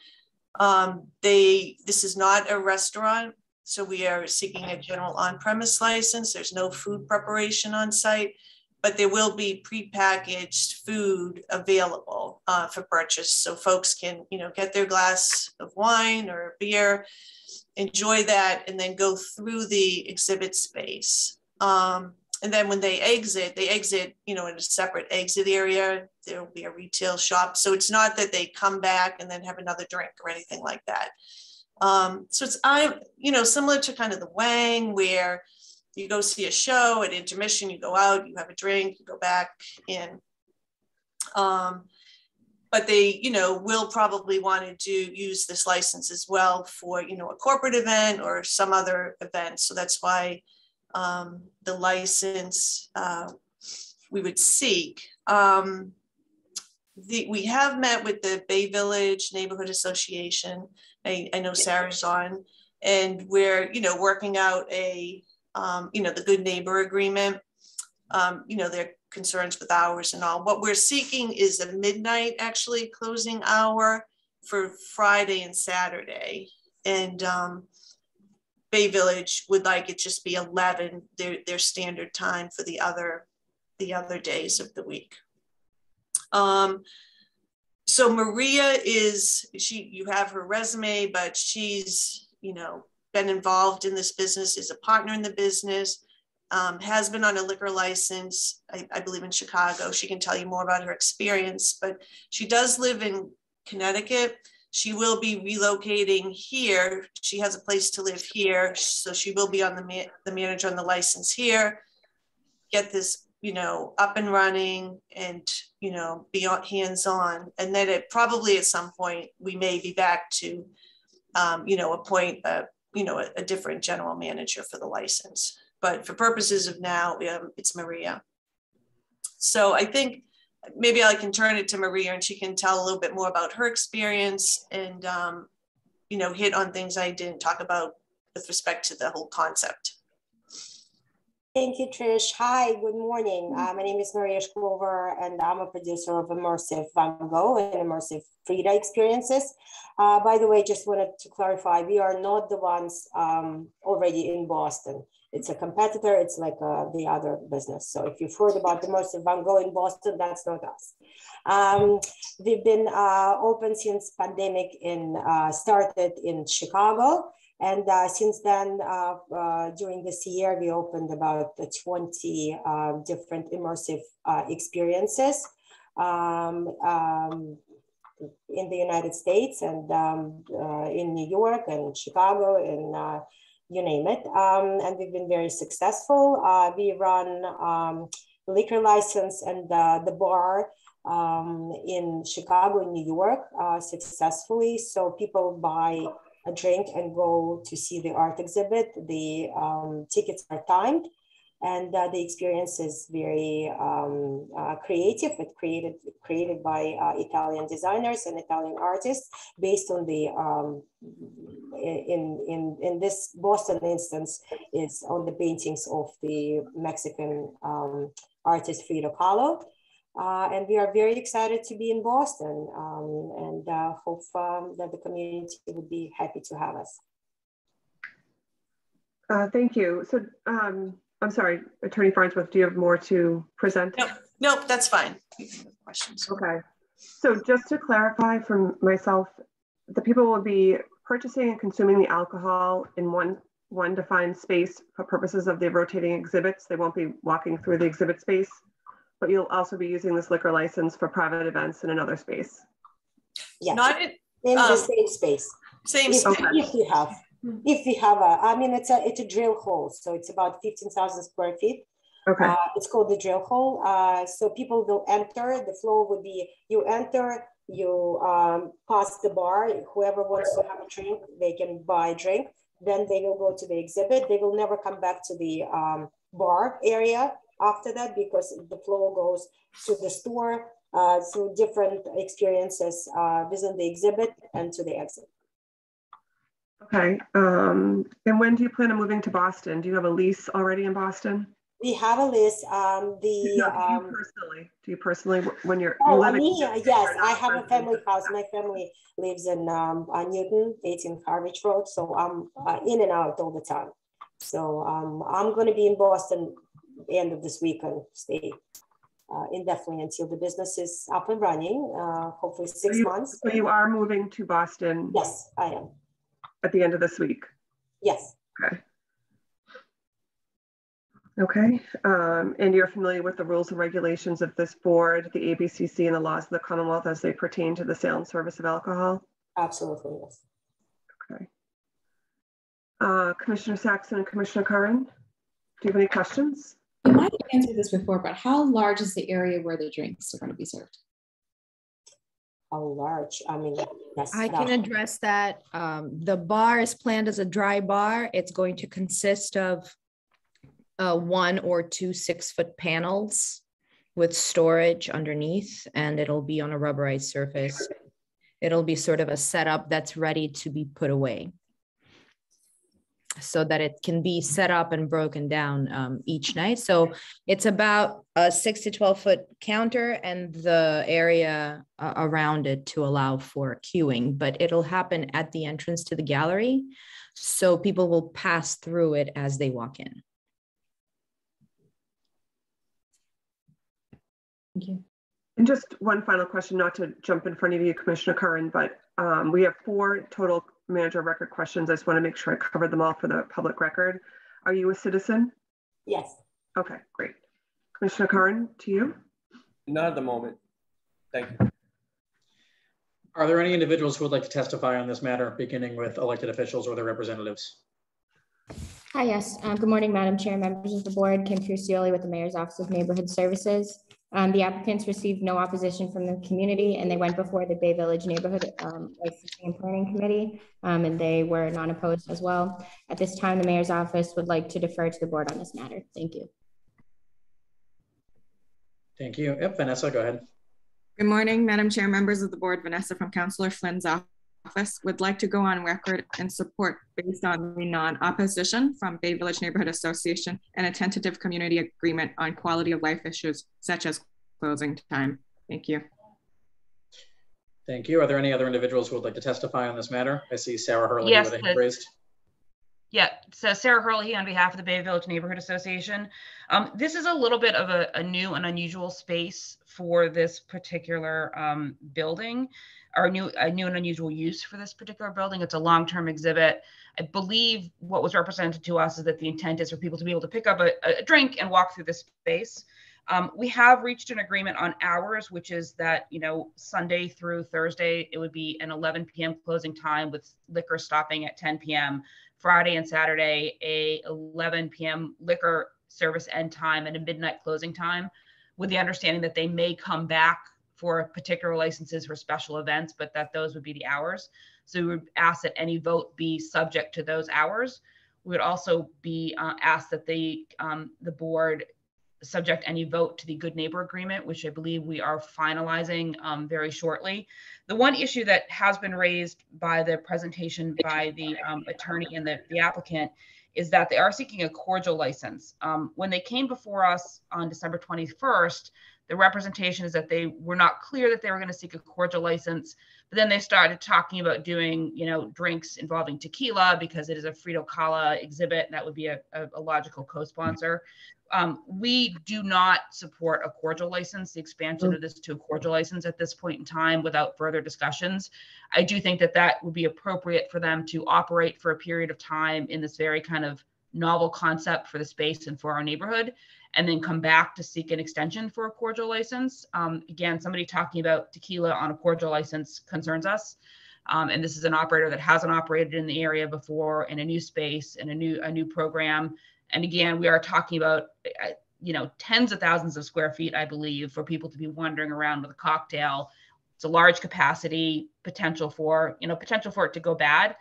Um, they this is not a restaurant, so we are seeking a general on-premise license. There's no food preparation on site but there will be prepackaged food available uh, for purchase. So folks can, you know, get their glass of wine or beer, enjoy that, and then go through the exhibit space. Um, and then when they exit, they exit, you know, in a separate exit area. There will be a retail shop. So it's not that they come back and then have another drink or anything like that. Um, so it's I, you know, similar to kind of the Wang where you go see a show at intermission, you go out, you have a drink, you go back in. Um, but they, you know, will probably want to do use this license as well for, you know, a corporate event or some other event. So that's why um, the license uh, we would seek. Um, the, we have met with the Bay Village Neighborhood Association. I, I know Sarah's on, and we're, you know, working out a um, you know, the good neighbor agreement. Um, you know, they're concerns with hours and all. What we're seeking is a midnight actually closing hour for Friday and Saturday. And um, Bay Village would like it just be 11, their, their standard time for the other, the other days of the week. Um, so Maria is, she, you have her resume, but she's, you know, been involved in this business, is a partner in the business, um, has been on a liquor license, I, I believe in Chicago. She can tell you more about her experience, but she does live in Connecticut. She will be relocating here. She has a place to live here. So she will be on the, ma the manager on the license here, get this, you know, up and running and, you know, be on hands-on. And then it probably at some point, we may be back to, um, you know, appoint a, you know, a, a different general manager for the license. But for purposes of now, um, it's Maria. So I think maybe I can turn it to Maria and she can tell a little bit more about her experience and, um, you know, hit on things I didn't talk about with respect to the whole concept. Thank you, Trish. Hi, good morning. Uh, my name is Maria Shklover, and I'm a producer of Immersive Van Gogh and Immersive Frida experiences. Uh, by the way, just wanted to clarify, we are not the ones um, already in Boston it's a competitor. It's like uh, the other business. So if you've heard about the Immersive Van Gogh in Boston, that's not us. Um, we've been uh, open since pandemic in uh, started in Chicago. And uh, since then, uh, uh, during this year, we opened about 20 different immersive experiences um, um, in the United States and um, in New York and Chicago and you name it. Um, and we've been very successful. Uh, we run um, liquor license and uh, the bar um, in Chicago and New York uh, successfully. So people buy a drink and go to see the art exhibit. The um, tickets are timed and uh, the experience is very um, uh, creative. It created created by uh, Italian designers and Italian artists based on the um, in in in this Boston instance is on the paintings of the Mexican um, artist Frida Kahlo. Uh, and we are very excited to be in Boston um, and uh, hope um, that the community would be happy to have us. Uh, thank you. So um, I'm sorry, Attorney Farnsworth, do you have more to present? Nope, nope that's fine. Questions. Okay. So just to clarify for myself, the people will be purchasing and consuming the alcohol in one one defined space for purposes of the rotating exhibits. They won't be walking through the exhibit space, but you'll also be using this liquor license for private events in another space. Yes. Not in, in um, the same space. Same if, space. If you have. Hmm. If we have a, I mean, it's a it's a drill hall, so it's about fifteen thousand square feet. Okay. Uh, it's called the drill hall. Uh, so people will enter. The floor would be you enter, you um, pass the bar. Whoever wants to have a drink, they can buy a drink. Then they will go to the exhibit. They will never come back to the um, bar area after that because the flow goes to the store uh, through different experiences uh, within the exhibit and to the exit. Okay. Um, and when do you plan on moving to Boston? Do you have a lease already in Boston? We have a list. Um, the no, do you um, personally? Do you personally when you're? Oh, you me? yes, I have a family house. My family lives in um, uh, Newton, 18 Harwich Road, so I'm uh, in and out all the time. So um, I'm going to be in Boston end of this week and stay uh, indefinitely until the business is up and running. Uh, hopefully six so you, months. So you are moving to Boston? Yes, I am at the end of this week? Yes. Okay. Okay, um, and you're familiar with the rules and regulations of this board, the ABCC and the laws of the Commonwealth as they pertain to the sale and service of alcohol? Absolutely, yes. Okay. Uh, Commissioner Saxon and Commissioner Curran, do you have any questions? You might have answered this before, but how large is the area where the drinks are going to be served? how large? I mean, I can address that. Um, the bar is planned as a dry bar. It's going to consist of uh, one or two six foot panels with storage underneath, and it'll be on a rubberized surface. It'll be sort of a setup that's ready to be put away. so that it can be set up and broken down um, each night. So it's about a six to 12 foot counter and the area uh, around it to allow for queuing, but it'll happen at the entrance to the gallery. So people will pass through it as they walk in. Thank you. And just one final question, not to jump in front of you, Commissioner Curran, but um, we have four total manager record questions. I just want to make sure I covered them all for the public record. Are you a citizen? Yes. Okay, great. Commissioner Curran, to you. Not at the moment. Thank you. Are there any individuals who would like to testify on this matter, beginning with elected officials or their representatives? Hi, yes. Uh, good morning, Madam Chair, members of the board. Kim Crucioli with the Mayor's Office of Neighborhood Services. Um, the applicants received no opposition from the community and they went before the Bay Village Neighborhood um, Licensing and Planning Committee um, and they were non-opposed as well. At this time, the Mayor's Office would like to defer to the board on this matter. Thank you. Thank you. Yep, Vanessa, go ahead. Good morning, Madam Chair, members of the board. Vanessa from Councillor Flynn's office would like to go on record in support based on the non-opposition from Bay Village Neighborhood Association and a tentative community agreement on quality of life issues such as closing time. Thank you. Thank you. Are there any other individuals who would like to testify on this matter? I see Sarah Hurley yes, with a hand raised. Yeah, so Sarah Hurley on behalf of the Bay Village Neighborhood Association. Um, this is a little bit of a, a, new and unusual space for this particular um, building, or new, a new and unusual use for this particular building. It's a long-term exhibit. I believe what was represented to us is that the intent is for people to be able to pick up a, a drink and walk through this space. Um, we have reached an agreement on hours, which is that, you know, Sunday through Thursday, it would be an 11 p.m. closing time with liquor stopping at 10 p.m. Friday and Saturday, a 11 p.m. liquor service end time and a midnight closing time, with the understanding that they may come back for particular licenses for special events, but that those would be the hours. So we would ask that any vote be subject to those hours. We would also be uh, asked that the um, the board subject any vote to the good neighbor agreement, which I believe we are finalizing um, very shortly. The one issue that has been raised by the presentation by the um, attorney and the, the, applicant is that they are seeking a cordial license. Um, when they came before us on December 21st, the representation is that they were not clear that they were going to seek a cordial license, but then they started talking about doing, you know, drinks involving tequila because it is a Frida Kahlo exhibit, and that would be a, a, a logical co-sponsor. Um, we do not support a cordial license, the expansion of this to a cordial license at this point in time without further discussions. I do think that that would be appropriate for them to operate for a period of time in this very kind of novel concept for the space and for our neighborhood, and then come back to seek an extension for a cordial license. Um, again, somebody talking about tequila on a cordial license concerns us. Um, and this is an operator that hasn't operated in the area before in a new space and a new a new program and again, we are talking about, uh, you know, tens of thousands of square feet, I believe, for people to be wandering around with a cocktail. It's a large capacity potential for, you know, potential for it to go bad.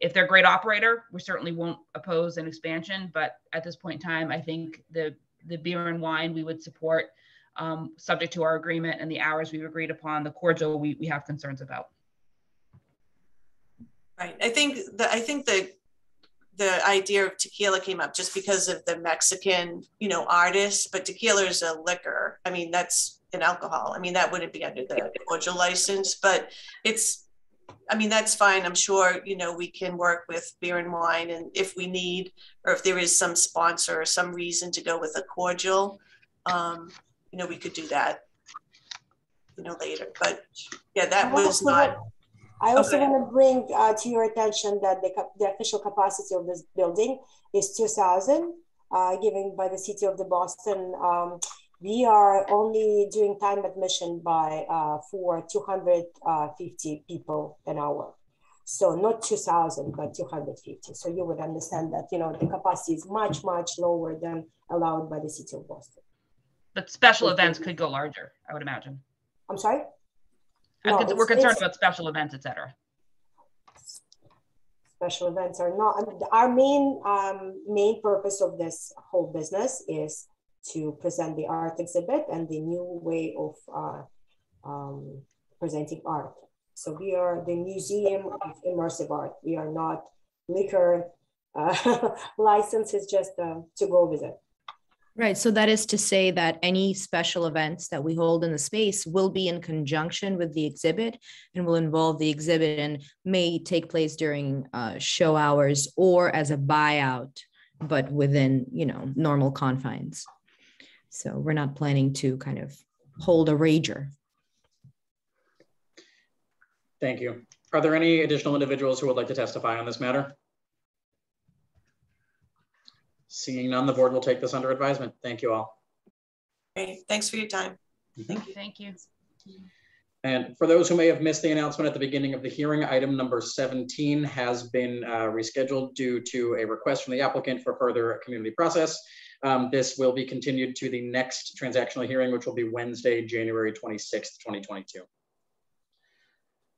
If they're a great operator, we certainly won't oppose an expansion. But at this point in time, I think the the beer and wine we would support, um, subject to our agreement and the hours we've agreed upon. The cordial we, we have concerns about. Right. I think the I think the the idea of tequila came up just because of the Mexican, you know, artist, but tequila is a liquor. I mean, that's an alcohol. I mean, that wouldn't be under the cordial license, but it's, I mean, that's fine. I'm sure, you know, we can work with beer and wine and if we need, or if there is some sponsor or some reason to go with a cordial, um, you know, we could do that, you know, later. But yeah, that was not I also okay. want to bring uh, to your attention that the, the official capacity of this building is 2,000, uh, given by the city of the Boston. Um, we are only doing time admission by uh, for 250 people an hour. So not 2,000, but 250. So you would understand that, you know, the capacity is much, much lower than allowed by the city of Boston. But special events could go larger, I would imagine. I'm sorry? No, we're concerned about special events, et cetera. Special events are not, our main, um, main purpose of this whole business is to present the art exhibit and the new way of uh, um, presenting art. So we are the Museum of Immersive Art. We are not liquor uh, [LAUGHS] license is just uh, to go visit. Right. So that is to say that any special events that we hold in the space will be in conjunction with the exhibit and will involve the exhibit and may take place during uh, show hours or as a buyout, but within, you know, normal confines. So we're not planning to kind of hold a rager. Thank you. Are there any additional individuals who would like to testify on this matter? Seeing none, the board will take this under advisement. Thank you all. Great. Thanks for your time. Thank you. Thank you. And for those who may have missed the announcement at the beginning of the hearing, item number 17 has been uh, rescheduled due to a request from the applicant for further community process. Um, this will be continued to the next transactional hearing, which will be Wednesday, January 26th, 2022.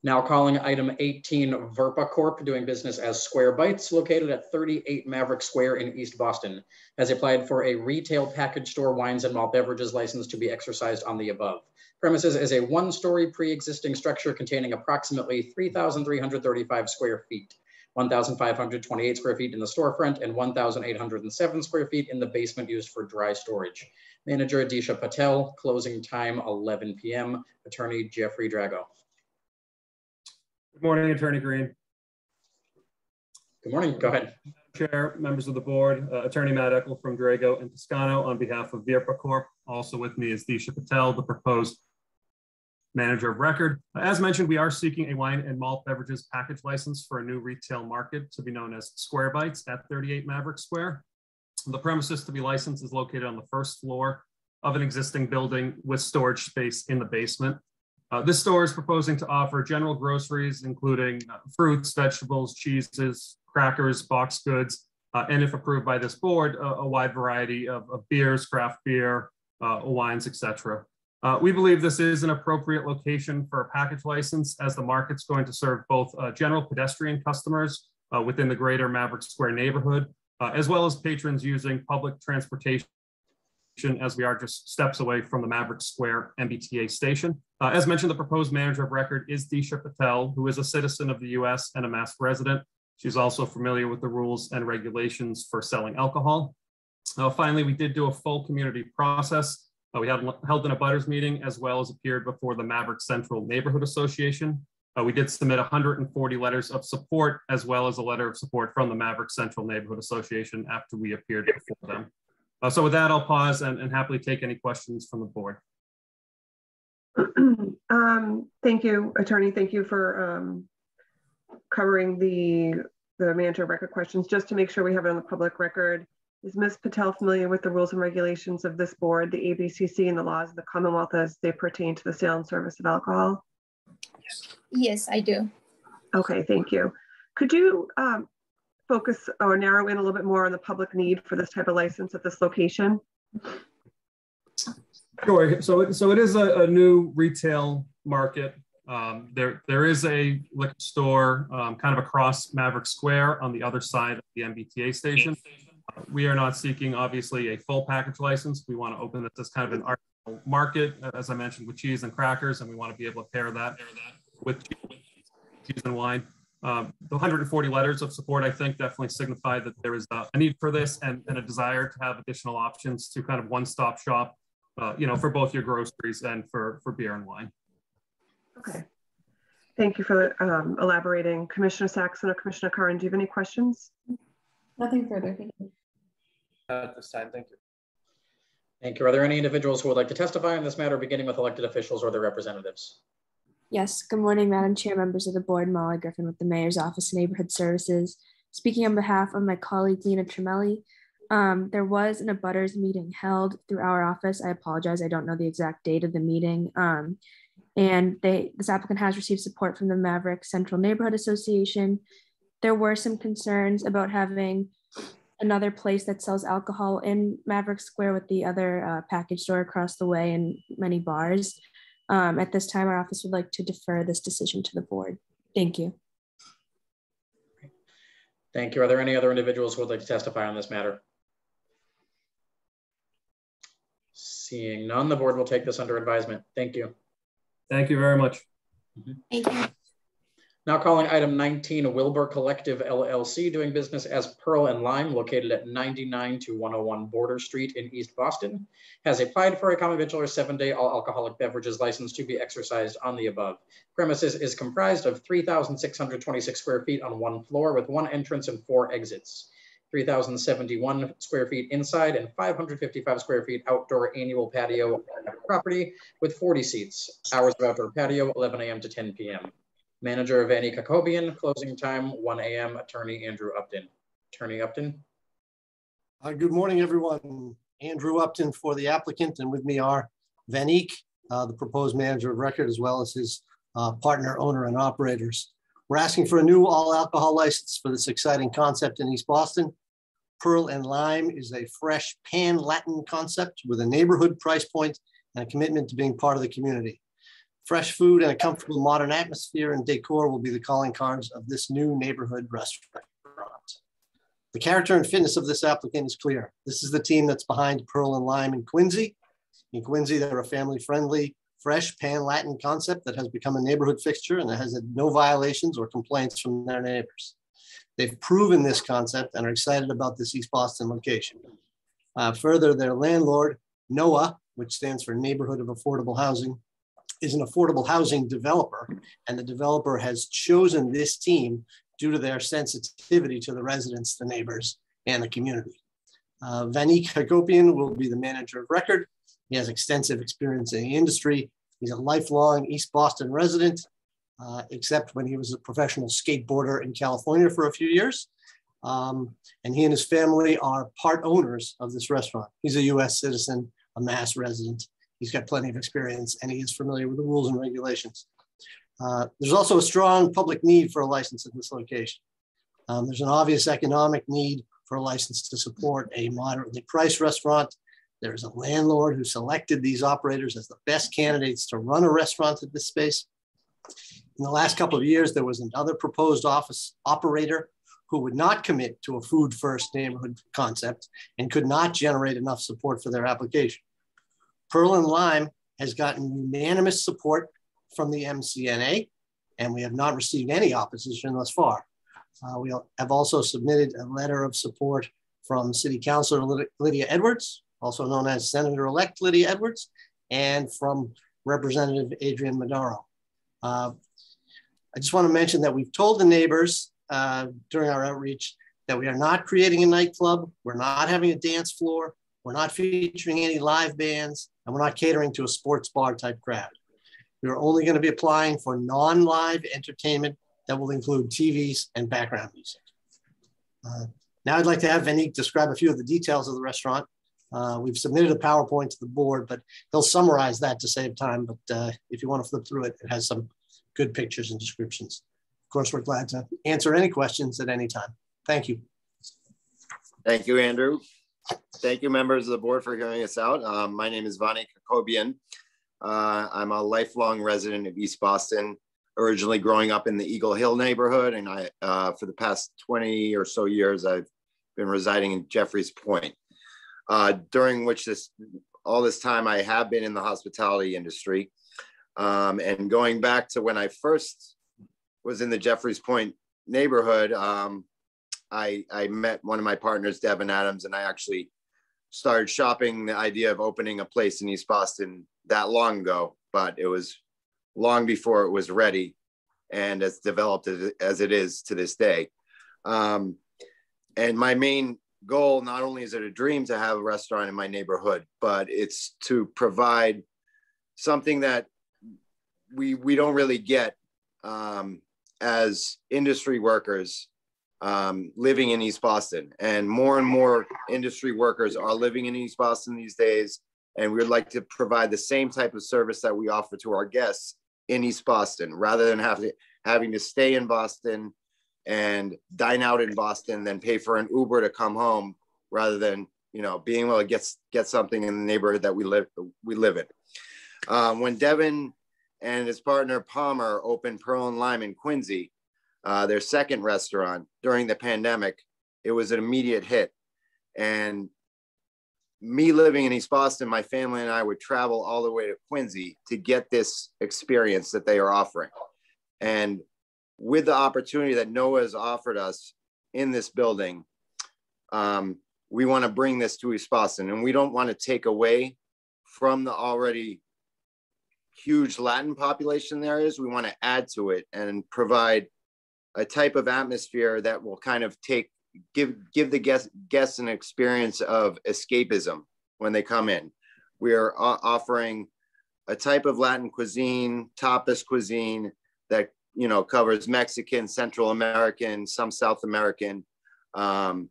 Now calling item 18 Verpa Corp doing business as Square Bites located at 38 Maverick Square in East Boston has applied for a retail package store wines and malt beverages license to be exercised on the above. Premises is a one-story pre-existing structure containing approximately 3,335 square feet, 1,528 square feet in the storefront and 1,807 square feet in the basement used for dry storage. Manager Adisha Patel, closing time 11 p.m. Attorney Jeffrey Drago. Good morning, Attorney Green. Good morning. Go ahead. Chair, members of the board, uh, Attorney Matt Eckel from Drago and Toscano on behalf of Virpa Corp. Also with me is Disha Patel, the proposed manager of record. As mentioned, we are seeking a wine and malt beverages package license for a new retail market to be known as Square Bites at 38 Maverick Square. The premises to be licensed is located on the first floor of an existing building with storage space in the basement. Uh, this store is proposing to offer general groceries, including uh, fruits, vegetables, cheeses, crackers, boxed goods, uh, and if approved by this board, a wide variety of, of, beers, craft beer, uh, wines, etc. Uh, we believe this is an appropriate location for a package license as the market's going to serve both uh, general pedestrian customers within the greater Maverick Square neighborhood, as well as patrons using public transportation as we are just steps away from the Maverick Square MBTA station. Uh, as mentioned, the proposed manager of record is Disha Patel, who is a citizen of the US and a Mass resident. She's also familiar with the rules and regulations for selling alcohol. Uh, finally, we did do a full community process. Uh, we had held an abutters meeting as well as appeared before the Maverick Central Neighborhood Association. Uh, we did submit 140 letters of support as well as a letter of support from the Maverick Central Neighborhood Association after we appeared before them. Uh, so with that, I'll pause and, and, happily take any questions from the board. [CLEARS THROAT] um, thank you, attorney. Thank you for um, covering the, the manager record questions. Just to make sure we have it on the public record, is Ms. Patel familiar with the rules and regulations of this board, the ABCC and the laws of the Commonwealth as they pertain to the sale and service of alcohol? Yes, yes I do. Okay, thank you. Could you um, focus or narrow in a little bit more on the public need for this type of license at this location? Sure. So, so it is a, a new retail market. Um, there, there is a liquor store um, kind of across Maverick Square on the other side of the MBTA station. We are not seeking, obviously, a full package license. We want to open this as kind of an art market, as I mentioned, with cheese and crackers, and we want to be able to pair that with cheese and wine. Um, the 140 letters of support, I think, definitely signify that there is a need for this and, and a desire to have additional options to kind of one-stop shop, uh, you know, for both your groceries and for, for beer and wine. Okay. Thank you for um, elaborating. Commissioner Saxon or Commissioner Curran, do you have any questions? Nothing further, thank you. at this time, thank you. Thank you. Are there any individuals who would like to testify on this matter, beginning with elected officials or their representatives? Yes, good morning, Madam Chair, members of the board, Molly Griffin with the Mayor's Office of Neighborhood Services. Speaking on behalf of my colleague, Lena Tremelli, um, there was an abutters meeting held through our office. I apologize, I don't know the exact date of the meeting. Um, and they, this applicant has received support from the Maverick Central Neighborhood Association. There were some concerns about having another place that sells alcohol in Maverick Square with the other uh, package store across the way and many bars. Um, at this time, our office would like to defer this decision to the board. Thank you. Thank you. Are there any other individuals who would like to testify on this matter? Seeing none, the board will take this under advisement. Thank you. Thank you very much. Thank you. Now calling item 19, Wilbur Collective LLC, doing business as Pearl and Lime, located at 99 to 101 Border Street in East Boston, has applied for a common victualler seven-day all alcoholic beverages license to be exercised on the above. Premises is comprised of 3,626 square feet on one floor with one entrance and four exits. 3,071 square feet inside and 555 square feet outdoor annual patio property with 40 seats. Hours of outdoor patio, 11 a.m. to 10 p.m. Manager Vanny Kakobian, closing time 1 a.m. Attorney Andrew Upton. Attorney Upton. Uh, good morning, everyone. Andrew Upton for the applicant, and with me are Vanik, uh, the proposed manager of record, as well as his uh, partner, owner, and operators. We're asking for a new all alcohol license for this exciting concept in East Boston. Pearl and Lime is a fresh pan Latin concept with a neighborhood price point and a commitment to being part of the community. Fresh food and a comfortable modern atmosphere and decor will be the calling cards of this new neighborhood restaurant. The character and fitness of this applicant is clear. This is the team that's behind Pearl and Lime in Quincy. In Quincy, they're a family-friendly, fresh pan-Latin concept that has become a neighborhood fixture and that has no violations or complaints from their neighbors. They've proven this concept and are excited about this East Boston location. Uh, further, their landlord, NOAH, which stands for Neighborhood of Affordable Housing, is an affordable housing developer, and the developer has chosen this team due to their sensitivity to the residents, the neighbors, and the community. Uh, Vanik Hagopian will be the manager of record. He has extensive experience in the industry. He's a lifelong East Boston resident, uh, except when he was a professional skateboarder in California for a few years. Um, and he and his family are part owners of this restaurant. He's a US citizen, a Mass resident, He's got plenty of experience and he is familiar with the rules and regulations. Uh, there's also a strong public need for a license in this location. Um, there's an obvious economic need for a license to support a moderately priced restaurant. There's a landlord who selected these operators as the best candidates to run a restaurant at this space. In the last couple of years, there was another proposed office operator who would not commit to a food first neighborhood concept and could not generate enough support for their application. Pearl and Lime has gotten unanimous support from the MCNA, and we have not received any opposition thus far. Uh, we have also submitted a letter of support from City Councilor Lydia Edwards, also known as Senator-elect Lydia Edwards, and from Representative Adrian Madaro. Uh, I just want to mention that we've told the neighbors uh, during our outreach that we are not creating a nightclub, we're not having a dance floor, we're not featuring any live bands, and we're not catering to a sports bar type crowd. We are only going to be applying for non-live entertainment that will include TVs and background music. Uh, now I'd like to have Vanik describe a few of the details of the restaurant. Uh, we've submitted a PowerPoint to the board, but he'll summarize that to save time. But uh, if you want to flip through it, it has some good pictures and descriptions. Of course, we're glad to answer any questions at any time. Thank you. Thank you, Andrew. Thank you, members of the board, for hearing us out. Um, my name is Vani Kakobian. Uh, I'm a lifelong resident of East Boston, originally growing up in the Eagle Hill neighborhood. And I, uh, for the past 20 or so years, I've been residing in Jeffries Point, uh, during which this, all this time I have been in the hospitality industry. Um, and going back to when I first was in the Jeffries Point neighborhood, um, I, I met one of my partners, Devin Adams, and I actually started shopping the idea of opening a place in East Boston that long ago, but it was long before it was ready and as developed as it is to this day. Um, and my main goal, not only is it a dream to have a restaurant in my neighborhood, but it's to provide something that we, we don't really get um, as industry workers um, living in East Boston. And more and more industry workers are living in East Boston these days. And we would like to provide the same type of service that we offer to our guests in East Boston, rather than having to having to stay in Boston and dine out in Boston, then pay for an Uber to come home, rather than you know being able to get get something in the neighborhood that we live we live in. Um, when Devin and his partner Palmer opened Pearl and Lime in Quincy, uh, their second restaurant during the pandemic. It was an immediate hit. And me living in East Boston, my family and I would travel all the way to Quincy to get this experience that they are offering. And with the opportunity that NOAH has offered us in this building, um, we want to bring this to East Boston and we don't want to take away from the already huge Latin population there is. We want to add to it and provide a type of atmosphere that will kind of take give give the guests guests an experience of escapism when they come in. We are offering a type of Latin cuisine, tapas cuisine that you know covers Mexican, Central American, some South American, um,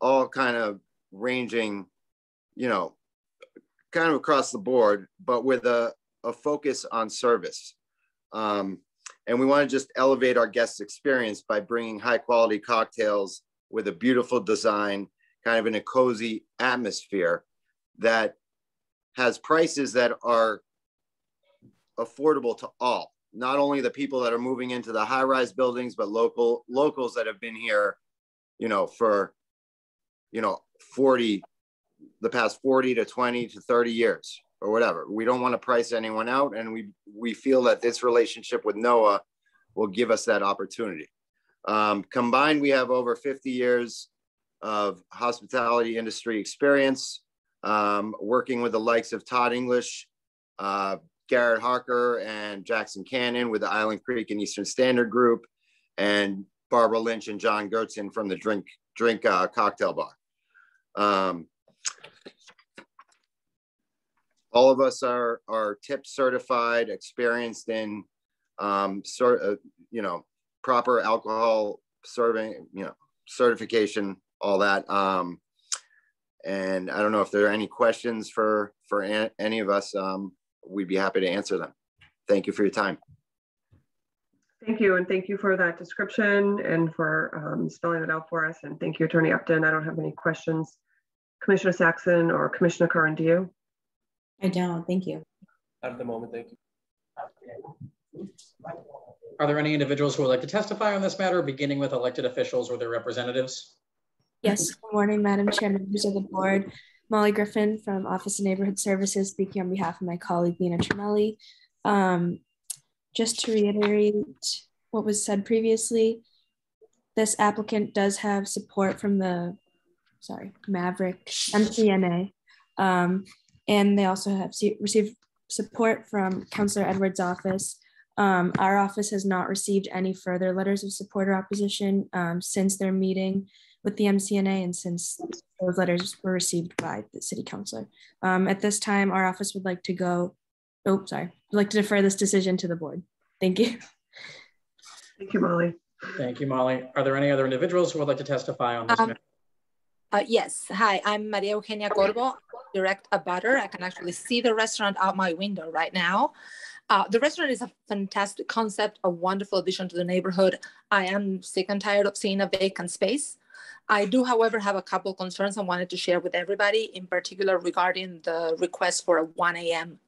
all kind of ranging, you know, kind of across the board, but with a, a focus on service. Um, and we want to just elevate our guests' experience by bringing high quality cocktails with a beautiful design, kind of in a cozy atmosphere that has prices that are affordable to all, not only the people that are moving into the high rise buildings, but local locals that have been here, you know, for, you know, 40, the past 40 to 20 to 30 years or whatever. We don't want to price anyone out. And we, we feel that this relationship with NOAH will give us that opportunity. Um, combined, we have over 50 years of hospitality industry experience, um, working with the likes of Todd English, uh, Garrett Harker, and Jackson Cannon with the Island Creek and Eastern Standard Group, and Barbara Lynch and John Gertsen from the Drink Drink uh, Cocktail Bar. Um, all of us are are tip certified, experienced in um, sort of you know proper alcohol serving, you know certification, all that. Um, and I don't know if there are any questions for for any of us. Um, we'd be happy to answer them. Thank you for your time. Thank you, and thank you for that description and for um, spelling it out for us. And thank you, Attorney Upton. I don't have any questions. Commissioner Saxon or Commissioner you? I don't, thank you. Not at the moment, thank you. Are there any individuals who would like to testify on this matter, beginning with elected officials or their representatives? Yes, good morning, Madam Chair, members of the board. Molly Griffin from Office of Neighborhood Services, speaking on behalf of my colleague Lena Tremelli. Um, just to reiterate what was said previously, this applicant does have support from the, sorry, Maverick MCNA. Um, and they also have received support from Councillor Edwards' office. Um, our office has not received any further letters of support or opposition um, since their meeting with the MCNA and since those letters were received by the city councilor. Um, at this time, our office would like to go, oh, sorry, would like to defer this decision to the board. Thank you. Thank you, Molly. Thank you, Molly. Are there any other individuals who would like to testify on this um, uh, yes, hi, I'm Maria Eugenia Corbo, direct abutter. I can actually see the restaurant out my window right now. Uh, the restaurant is a fantastic concept, a wonderful addition to the neighborhood. I am sick and tired of seeing a vacant space. I do, however, have a couple concerns I wanted to share with everybody, in particular regarding the request for a 1 a.m.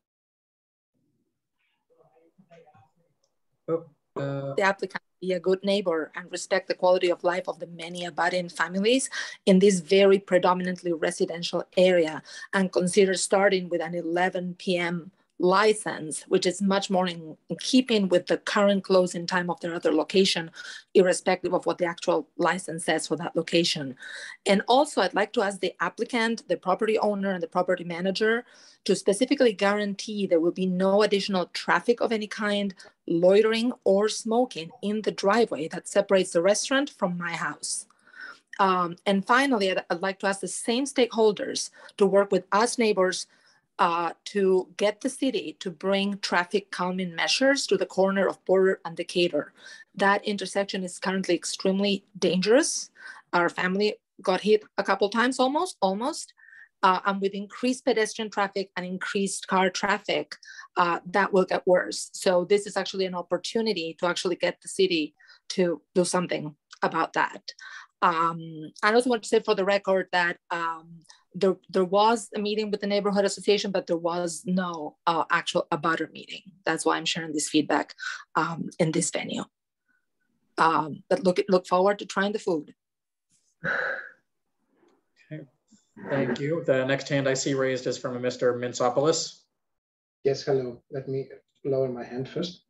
Oh, uh... The applicant be a good neighbor and respect the quality of life of the many abutting families in this very predominantly residential area and consider starting with an 11 p.m license, which is much more in, in, keeping with the current closing time of their other location, irrespective of what the actual license says for that location. And also, I'd like to ask the applicant, the property owner, and the property manager to specifically guarantee there will be no additional traffic of any kind, loitering, or smoking in the driveway that separates the restaurant from my house. Um, and finally, I'd, I'd like to ask the same stakeholders to work with us neighbors uh, to get the city to bring traffic calming measures to the corner of Border and Decatur. That intersection is currently extremely dangerous. Our family got hit a couple times almost, almost. Uh, and with increased pedestrian traffic and increased car traffic, uh, that will get worse. So this is actually an opportunity to actually get the city to do something about that. Um, I also want to say for the record that um, there, there was a meeting with the neighborhood association, but there was no uh, actual abutter meeting. That's why I'm sharing this feedback um, in this venue. Um, but look, look forward to trying the food. Okay, thank you. The next hand I see raised is from a Mr. Mintsopoulos. Yes, hello. Let me lower my hand first.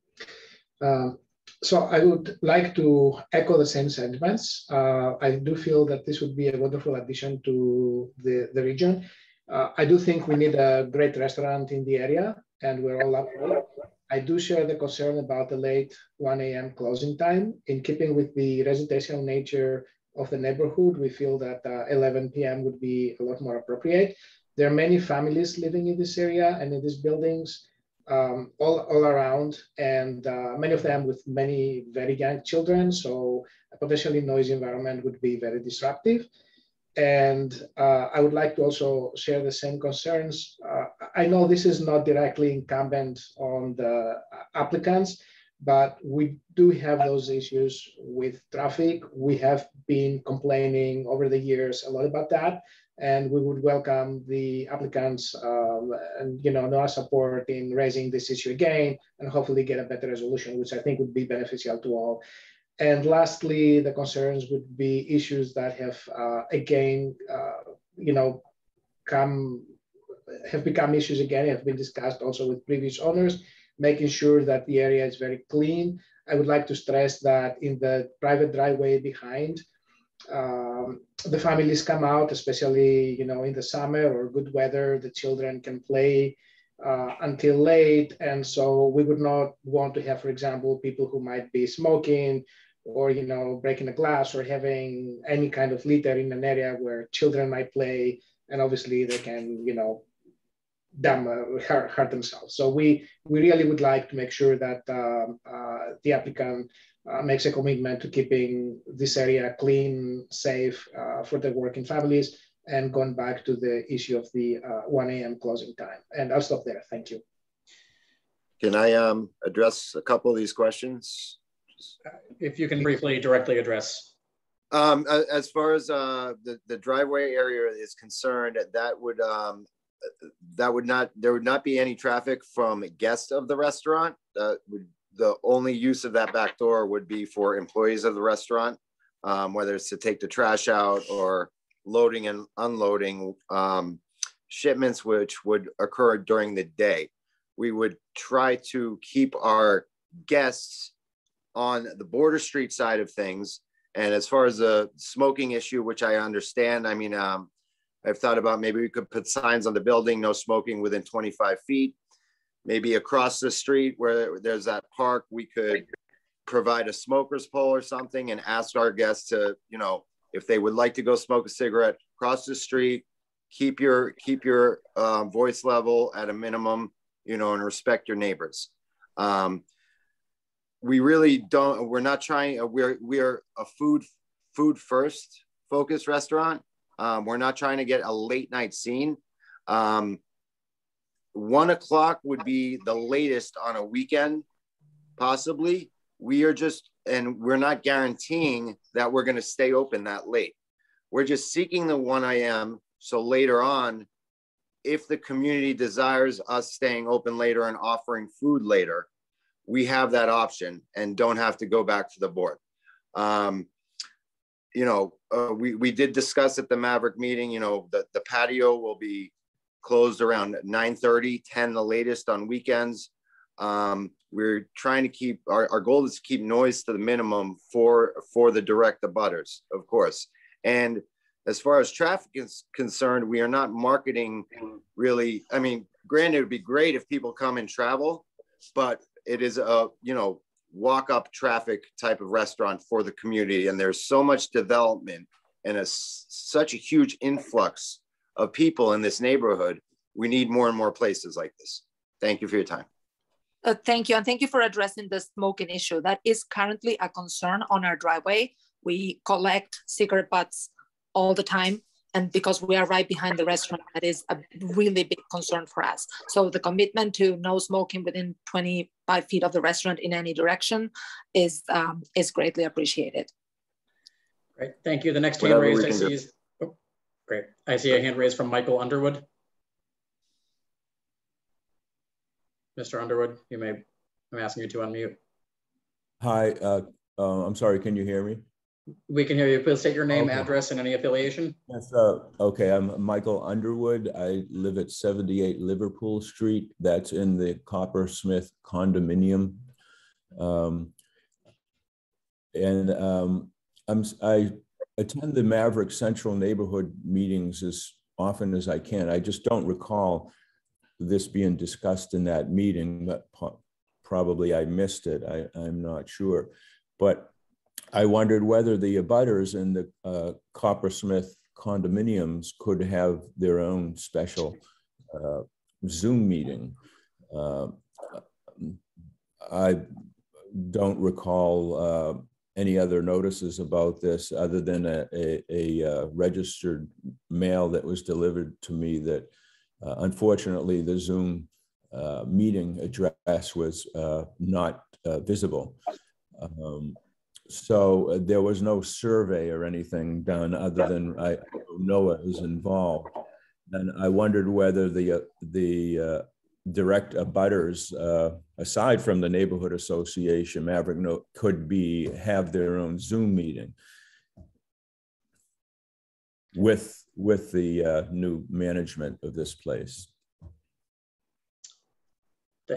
Um, so I would like to echo the same sentiments. Uh, I do feel that this would be a wonderful addition to the, the region. Uh, I do think we need a great restaurant in the area and we're all up for it. I do share the concern about the late 1 a.m. closing time. In keeping with the residential nature of the neighborhood, we feel that uh, 11 p.m. would be a lot more appropriate. There are many families living in this area and in these buildings um, all, all around, and uh, many of them with many very young children. So a potentially noisy environment would be very disruptive. And uh, I would like to also share the same concerns. Uh, I know this is not directly incumbent on the applicants, but we do have those issues with traffic. We have been complaining over the years a lot about that and we would welcome the applicants um, and you know our support in raising this issue again and hopefully get a better resolution which i think would be beneficial to all. And lastly the concerns would be issues that have uh, again uh, you know come have become issues again have been discussed also with previous owners making sure that the area is very clean. I would like to stress that in the private driveway behind um, the families come out, especially you know in the summer or good weather. The children can play uh, until late, and so we would not want to have, for example, people who might be smoking or you know breaking a glass or having any kind of litter in an area where children might play, and obviously they can you know them uh, hurt, hurt, themselves. So we we really would like to make sure that um, uh, the applicant makes a commitment to keeping this area clean, safe uh, for the working families, and going back to the issue of the uh, 1 a.m. closing time. And I'll stop there. Thank you. Can I um, address a couple of these questions? If you can briefly directly address. Um, as far as uh, the, the driveway area is concerned, that would um, that would not there would not be any traffic from guests of the restaurant. That would the only use of that back door would be for employees of the restaurant, um, whether it's to take the trash out or loading and unloading um, shipments, which would occur during the day. We would try to keep our guests on the border street side of things. And as far as the smoking issue, which I understand, I mean, um, I've thought about maybe we could put signs on the building, no smoking within 25 feet maybe across the street where there's that park, we could provide a smoker's pole or something and ask our guests to, you know, if they would like to go smoke a cigarette across the street, keep your keep your um, voice level at a minimum, you know, and respect your neighbors. Um, we really don't. We're not trying. Uh, we're we're a food food first focused restaurant. Um, we're not trying to get a late night scene. Um, one o'clock would be the latest on a weekend, possibly. We are just, and we're not guaranteeing that we're going to stay open that late. We're just seeking the 1 a.m. So later on, if the community desires us staying open later and offering food later, we have that option and don't have to go back to the board. Um, you know, uh, we, we did discuss at the Maverick meeting, you know, the, the patio will be closed around 9 30, 10 the latest on weekends. Um, we're trying to keep our, our goal is to keep noise to the minimum for for the direct abutters, of course. And as far as traffic is concerned, we are not marketing really. I mean, granted, it would be great if people come and travel, but it is a you know walk up traffic type of restaurant for the community, and there's so much development and a, such a huge influx of people in this neighborhood, we need more and more places like this. Thank you for your time. Uh, thank you. And thank you for addressing the smoking issue. That is currently a concern on our driveway. We collect cigarette butts all the time. And because we are right behind the restaurant, that is a really big concern for us. So the commitment to no smoking within 25 feet of the restaurant in any direction is, um, is greatly appreciated. Great, thank you. The next hand raised I see is Great. I see a hand raised from Michael Underwood. Mr. Underwood, you may, I'm asking you to unmute. Hi, uh, uh, I'm sorry, can you hear me? We can hear you. Please state your name, okay. address, and any affiliation. Yes, uh, okay, I'm Michael Underwood. I live at 78 Liverpool Street. That's in the Coppersmith condominium. Um, and um, I'm, I attend the Maverick Central neighborhood meetings as often as I can. I just don't recall this being discussed in that meeting, but probably I missed it. I, I'm not sure. But I wondered whether the abutters in the uh, Coppersmith condominiums could have their own special uh, Zoom meeting. Uh, I don't recall uh, any other notices about this other than a, a, a uh, registered mail that was delivered to me that uh, unfortunately the Zoom uh, meeting address was uh, not uh, visible. Um, so uh, there was no survey or anything done other than I, Noah is involved. And I wondered whether the, the direct abutters, aside from the neighborhood association, Maverick Note could be have their own Zoom meeting with with the uh, new management of this place.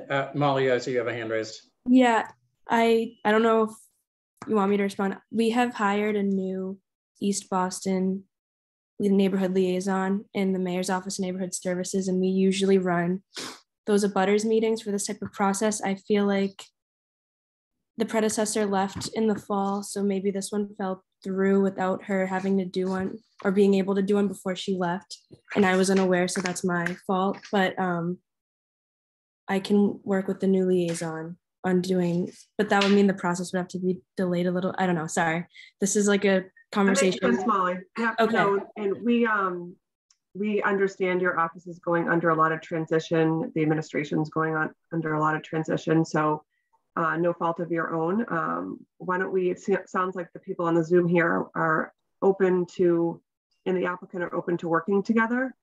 Uh, Molly, I see you have a hand raised. Yeah, I I don't know if you want me to respond. We have hired a new East Boston neighborhood liaison in the mayor's office of neighborhood services, and we usually run those abutters meetings for this type of process. I feel like the predecessor left in the fall, so maybe this one fell through without her having to do one or being able to do one before she left. And I was unaware, so that's my fault. But um, I can work with the new liaison on doing, but that would mean the process would have to be delayed a little. I don't know. Sorry. This is like a conversation. Yeah, okay. No, and we um we understand your office is going under a lot of transition. The administration is going on under a lot of transition. So uh, no fault of your own. Um, why don't we, it sounds like the people on the Zoom here are open to, and the applicant are open to working together.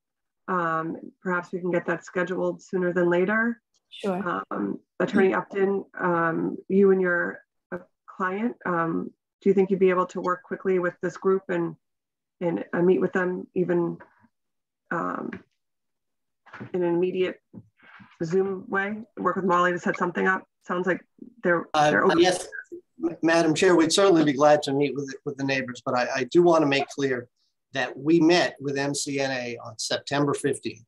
Um, perhaps we can get that scheduled sooner than later. Sure. Um, Attorney Upton, um, you and your uh, client, um, do you think you'd be able to work quickly with this group and, and uh, meet with them even um, in an immediate Zoom way? Work with Molly to set something up? Sounds like they're, they're uh, yes, Madam Chair, we'd certainly be glad to meet with, with the neighbors, but I, I do want to make clear that we met with MCNA on September 15th.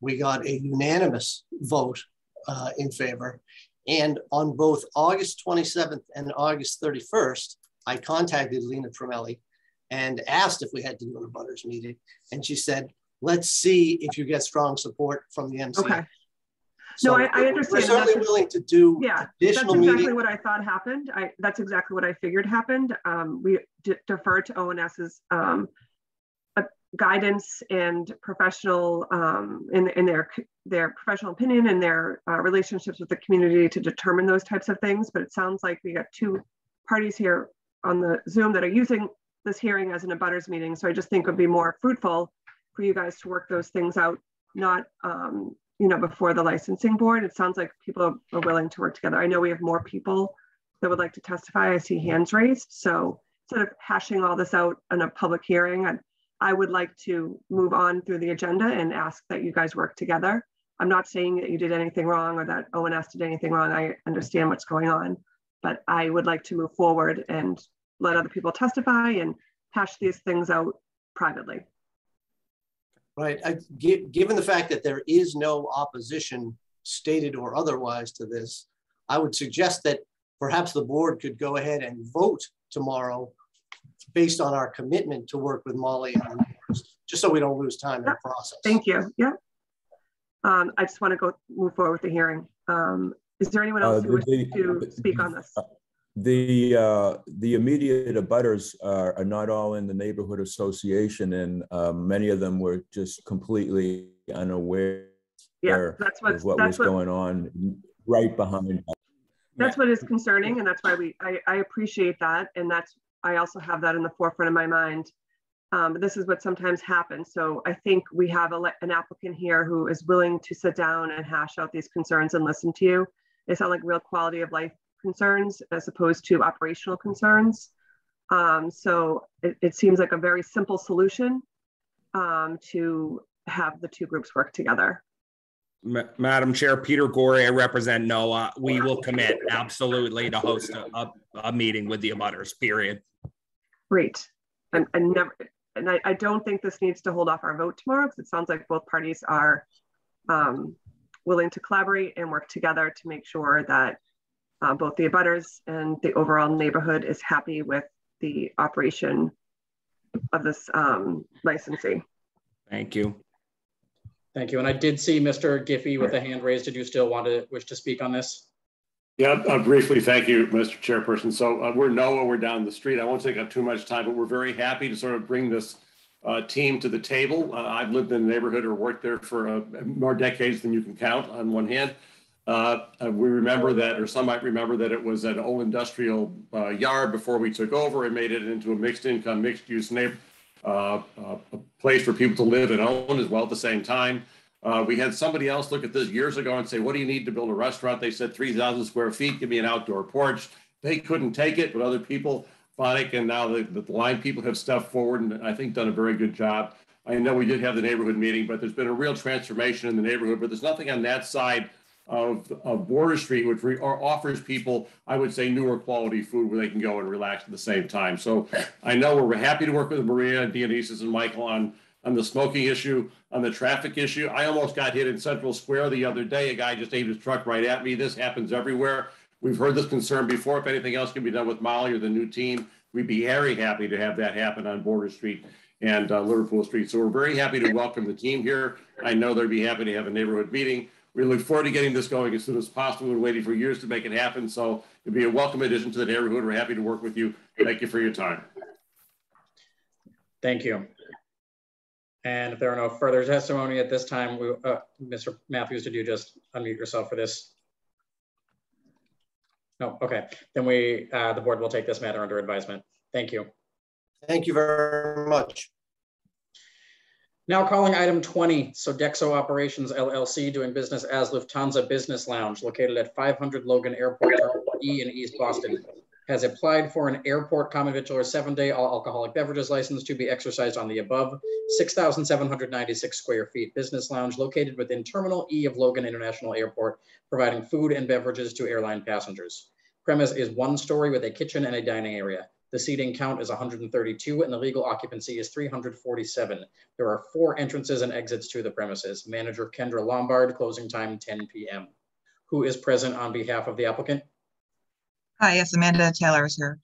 We got a unanimous vote uh, in favor. And on both August 27th and August 31st, I contacted Lena Tremelli and asked if we had to do an abutters meeting. And she said, let's see if you get strong support from the MCNA. Okay. So no, I, I understand. We're certainly that's, willing to do yeah, additional that's exactly meeting. what I thought happened. I that's exactly what I figured happened. Um, we defer to ONS's um, uh, guidance and professional um, in in their their professional opinion and their uh, relationships with the community to determine those types of things. But it sounds like we got two parties here on the Zoom that are using this hearing as an abutters meeting. So I just think it would be more fruitful for you guys to work those things out, not um, you know, before the licensing board. It sounds like people are willing to work together. I know we have more people that would like to testify. I see hands raised. So instead of hashing all this out in a public hearing, I, I would like to move on through the agenda and ask that you guys work together. I'm not saying that you did anything wrong or that ONS did anything wrong. I understand what's going on, but I would like to move forward and let other people testify and hash these things out privately right? I, given the fact that there is no opposition stated or otherwise to this, I would suggest that perhaps the board could go ahead and vote tomorrow based on our commitment to work with Molly and the neighbors, just so we don't lose time in the process. Thank you. Yeah. Um, I just want to go move forward with the hearing. Um, is there anyone else uh, who wishes to speak on this? The uh, the immediate abutters are, are, not all in the neighborhood association, and uh, many of them were just completely unaware yeah, that's what, of what that's was what, going on right behind. Us. That's what is concerning, and that's why we I, I appreciate that, and that's I also have that in the forefront of my mind. Um, this is what sometimes happens. So I think we have a, an applicant here who is willing to sit down and hash out these concerns and listen to you. They sound like real quality of life concerns as opposed to operational concerns. Um, so it, it, seems like a very simple solution um, to have the two groups work together. Madam Chair, Peter Gorey, I represent NOAH. We will commit absolutely to host a, a, a meeting with the abutters, period. Great. And, and never, and I, I don't think this needs to hold off our vote tomorrow because it sounds like both parties are um, willing to collaborate and work together to make sure that uh, both the abutters and the overall neighborhood is happy with the operation of this um, licensing. Thank you. Thank you. And I did see Mr. Giffee with a hand raised. Did you still want to wish to speak on this? Yeah, uh, briefly, thank you, Mr. Chairperson. So uh, we're NOAH, we're down the street. I won't take up too much time, but we're very happy to sort of bring this uh, team to the table. Uh, I've lived in the neighborhood or worked there for uh, more decades than you can count on one hand. Uh, we remember that, or some might remember that it was an old industrial yard before we took over and made it into a mixed income, mixed use neighborhood uh, uh, a place for people to live and own as well at the same time. Uh, we had somebody else look at this years ago and say, what do you need to build a restaurant? They said 3,000 square feet, give me an outdoor porch. They couldn't take it, but other people bought it. And now the, the line people have stepped forward and I think done a very good job. I know we did have the neighborhood meeting, but there's been a real transformation in the neighborhood, but there's nothing on that side of, of Border Street, which re, offers people, I would say, newer quality food where they can go and relax at the same time. So I know we're happy to work with Maria, Dionysus, and Michael on on the smoking issue, on the traffic issue. I almost got hit in Central Square the other day. A guy just aimed his truck right at me. This happens everywhere. We've heard this concern before. If anything else can be done with Molly or the new team, we'd be very happy to have that happen on Border Street and uh, Liverpool Street. So we're very happy to welcome the team here. I know they'd be happy to have a neighborhood meeting we look forward to getting this going as soon as possible. We've been waiting for years to make it happen. So it'll be a welcome addition to the neighborhood. We're happy to work with you. Thank you for your time. Thank you. And if there are no further testimony at this time, we, uh, Mr. Matthews, did you just unmute yourself for this? No, okay. Then we, uh, the board will take this matter under advisement. Thank you. Thank you very much. Now calling item 20, Sodexo Operations LLC doing business as Lufthansa Business Lounge located at 500 Logan Airport E in East Boston has applied for an airport common victualler seven day all alcoholic beverages license to be exercised on the above 6,796 square feet business lounge located within Terminal E of Logan International Airport, providing food and beverages to airline passengers. Premise is one story with a kitchen and a dining area. The seating count is 132 and the legal occupancy is 347. There are four entrances and exits to the premises. Manager Kendra Lombard, closing time 10 p.m. Who is present on behalf of the applicant? Hi, yes, Amanda Taylor is here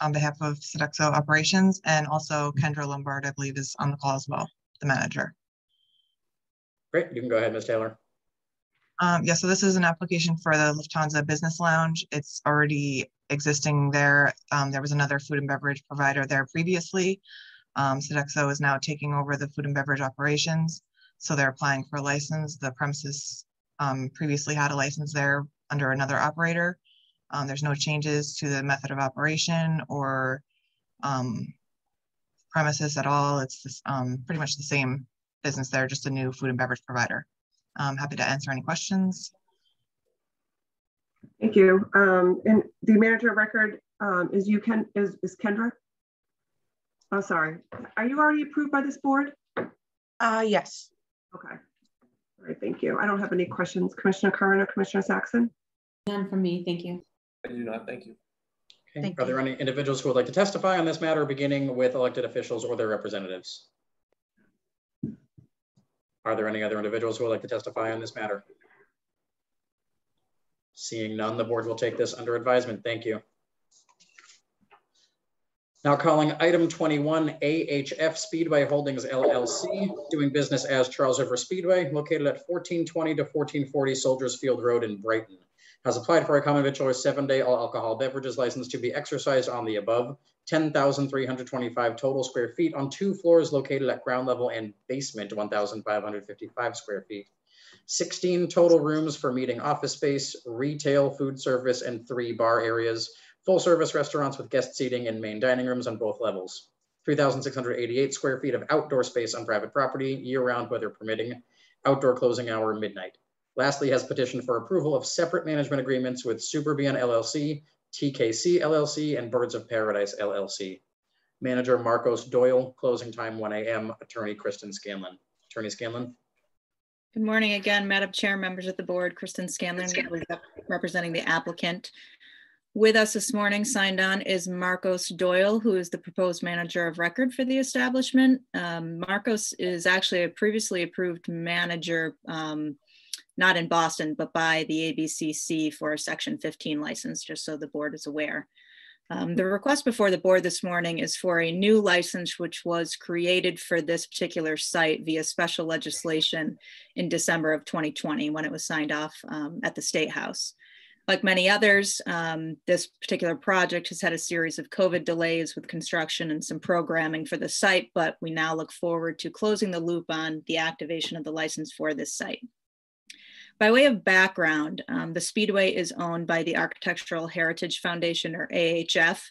on behalf of Sodexo Operations and also Kendra Lombard, I believe, is on the call as well, the manager. Great, you can go ahead, Ms. Taylor. Um, yeah, so this is an application for the Lufthansa Business Lounge. It's already existing there. Um, there was another food and beverage provider there previously. Um, Sodexo is now taking over the food and beverage operations. So they're applying for a license. The premises um, previously had a license there under another operator. Um, there's no changes to the method of operation or um, premises at all. It's um, pretty much the same business there, just a new food and beverage provider. I'm happy to answer any questions. Thank you. Um, and the manager of record um, is you, Ken, is, is Kendra? Oh, sorry. Are you already approved by this board? Uh, yes. Okay. All right, thank you. I don't have any questions. Commissioner Curran or Commissioner Saxon? None from me, thank you. I do not, thank you. Okay. Thank Are there any individuals who would like to testify on this matter, beginning with elected officials or their representatives? Are there any other individuals who would like to testify on this matter? Seeing none, the board will take this under advisement. Thank you. Now calling item 21, AHF Speedway Holdings LLC, doing business as Charles River Speedway, located at 1420 to 1440 Soldiers Field Road in Brighton has applied for a common victualler seven-day all alcohol beverages license to be exercised on the above 10,325 total square feet on two floors located at ground level and basement 1,555 square feet. 16 total rooms for meeting office space, retail, food service, and three bar areas, full service restaurants with guest seating and main dining rooms on both levels. 3,688 square feet of outdoor space on private property, year-round weather permitting, outdoor closing hour midnight. Lastly, has petitioned for approval of separate management agreements with Superbian LLC, TKC LLC, and Birds of Paradise LLC. Manager Marcos Doyle, closing time 1 a.m. Attorney Kristen Scanlon. Attorney Scanlon. Good morning again, Madam Chair, members of the board, Kristen Scanlon representing the applicant. With us this morning, signed on, is Marcos Doyle, who is the proposed manager of record for the establishment. Um, Marcos is actually a previously approved manager, um, not in Boston, but by the ABCC for a Section 15 license, just so the board is aware. Um, the request before the board this morning is for a new license which was created for this particular site via special legislation in December of 2020 when it was signed off um, at the State House. Like many others, um, this particular project has had a series of COVID delays with construction and some programming for the site, but we now look forward to closing the loop on the activation of the license for this site. By way of background, um, the Speedway is owned by the Architectural Heritage Foundation, or AHF.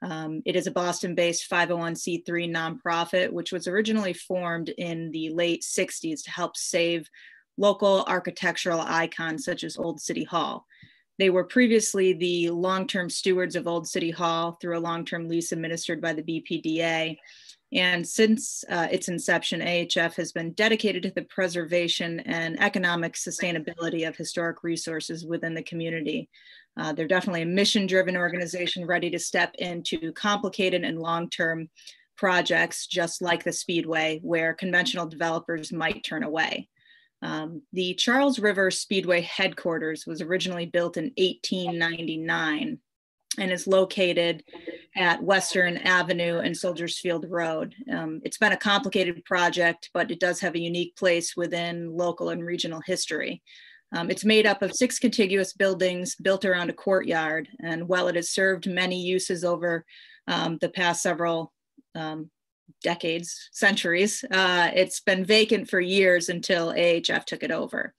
Um, it is a Boston based 501c3 nonprofit, which was originally formed in the late 60s to help save local architectural icons such as Old City Hall. They were previously the long-term stewards of Old City Hall through a long-term lease administered by the BPDA. And since uh, its inception, AHF has been dedicated to the preservation and economic sustainability of historic resources within the community. Uh, they're definitely a mission driven organization ready to step into complicated and long term projects, just like the Speedway, where conventional developers might turn away. Um, the Charles River Speedway headquarters was originally built in 1899 and is located at Western Avenue and Soldiers Field Road. Um, it's been a complicated project, but it does have a unique place within local and regional history. Um, it's made up of six contiguous buildings built around a courtyard, and while it has served many uses over um, the past several um, decades, centuries. Uh, it's been vacant for years until AHF took it over.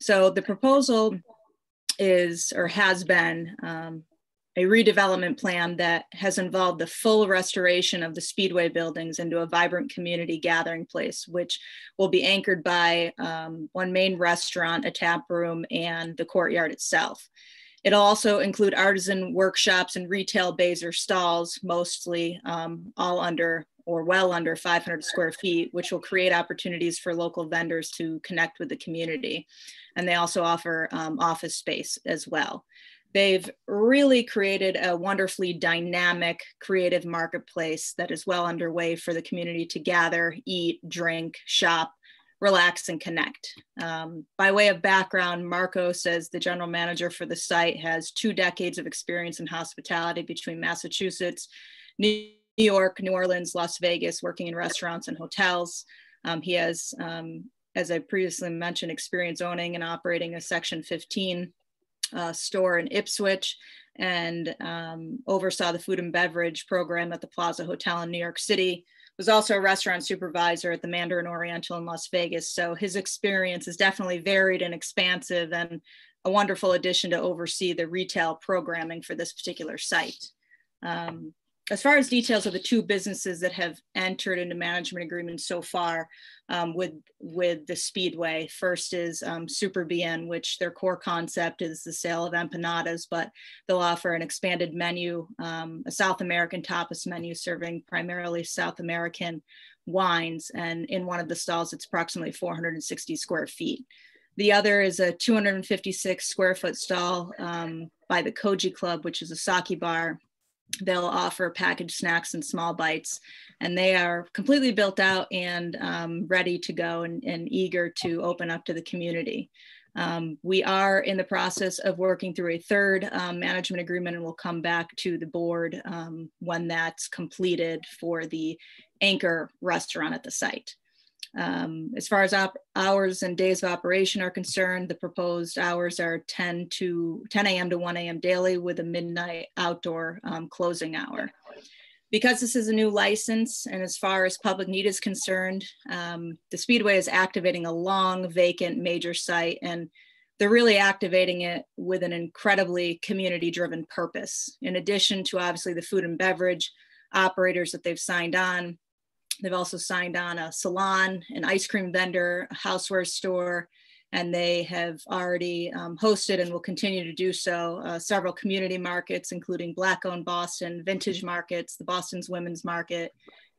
So the proposal is or has been um, a redevelopment plan that has involved the full restoration of the Speedway buildings into a vibrant community gathering place, which will be anchored by um, one main restaurant, a tap room, and the courtyard itself. It'll also include artisan workshops and retail bays or stalls, mostly um, all under or well under 500 square feet, which will create opportunities for local vendors to connect with the community. And they also offer um, office space as well. They've really created a wonderfully dynamic, creative marketplace that is well underway for the community to gather, eat, drink, shop, relax, and connect. Um, by way of background, Marco says the general manager for the site has two decades of experience in hospitality between Massachusetts, New York, New Orleans, Las Vegas, working in restaurants and hotels. Um, he has, um, as I previously mentioned, experience owning and operating a Section 15 uh, store in Ipswich and um, oversaw the food and beverage program at the Plaza Hotel in New York City. Was also a restaurant supervisor at the Mandarin Oriental in Las Vegas. So his experience is definitely varied and expansive and a wonderful addition to oversee the retail programming for this particular site. Um, as far as details of the two businesses that have entered into management agreements so far um, with with the Speedway, first is um, Super Bien, which their core concept is the sale of empanadas, but they'll offer an expanded menu, um, a South American tapas menu serving primarily South American wines, and in one of the stalls, it's approximately 460 square feet. The other is a 256 square foot stall um, by the Koji Club, which is a sake bar they'll offer packaged snacks and small bites and they are completely built out and um, ready to go and, and, eager to open up to the community. Um, we are in the process of working through a third um, management agreement and we'll come back to the board um, when that's completed for the anchor restaurant at the site um, as far as hours and days of operation are concerned, the proposed hours are 10 to 10 a.m. to 1 a.m. daily with a midnight outdoor um, closing hour. Because this is a new license, and as far as public need is concerned, um, the Speedway is activating a long vacant major site, and they're really activating it with an incredibly community-driven purpose. In addition to obviously the food and beverage operators that they've signed on, They've also signed on a salon, an ice cream vendor, a houseware store, and they have already um, hosted and will continue to do so uh, several community markets, including Black owned Boston, vintage markets, the Boston's Women's Market,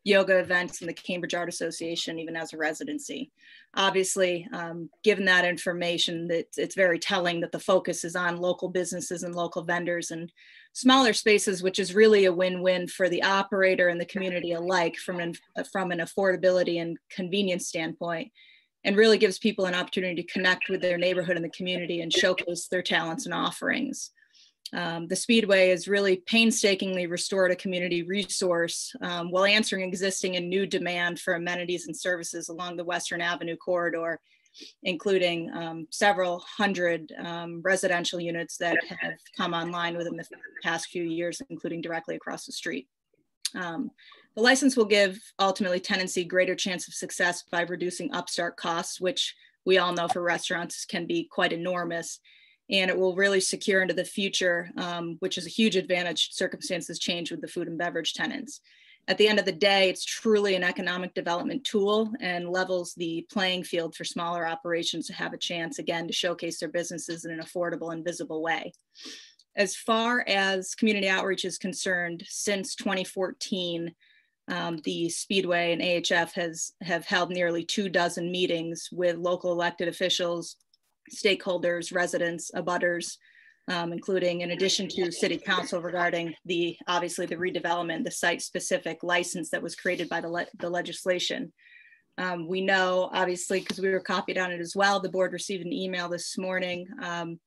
yoga events and the Cambridge Art Association, even as a residency. Obviously, um, given that information, that it's very telling that the focus is on local businesses and local vendors and smaller spaces, which is really a win-win for the operator and the community alike from an, from an affordability and convenience standpoint and really gives people an opportunity to connect with their neighborhood and the community and showcase their talents and offerings. Um, the Speedway has really painstakingly restored a community resource um, while answering existing and new demand for amenities and services along the Western Avenue corridor, including um, several hundred um, residential units that have come online within the past few years, including directly across the street. Um, the license will give ultimately tenancy greater chance of success by reducing upstart costs, which we all know for restaurants can be quite enormous and it will really secure into the future, um, which is a huge advantage. Circumstances change with the food and beverage tenants. At the end of the day, it's truly an economic development tool and levels the playing field for smaller operations to have a chance again to showcase their businesses in an affordable and visible way. As far as community outreach is concerned, since 2014, um, the Speedway and AHF has have held nearly two dozen meetings with local elected officials, stakeholders, residents, abutters, um, including in addition to city council regarding the, obviously the redevelopment, the site specific license that was created by the, le the legislation. Um, we know, obviously, because we were copied on it as well, the board received an email this morning. Um,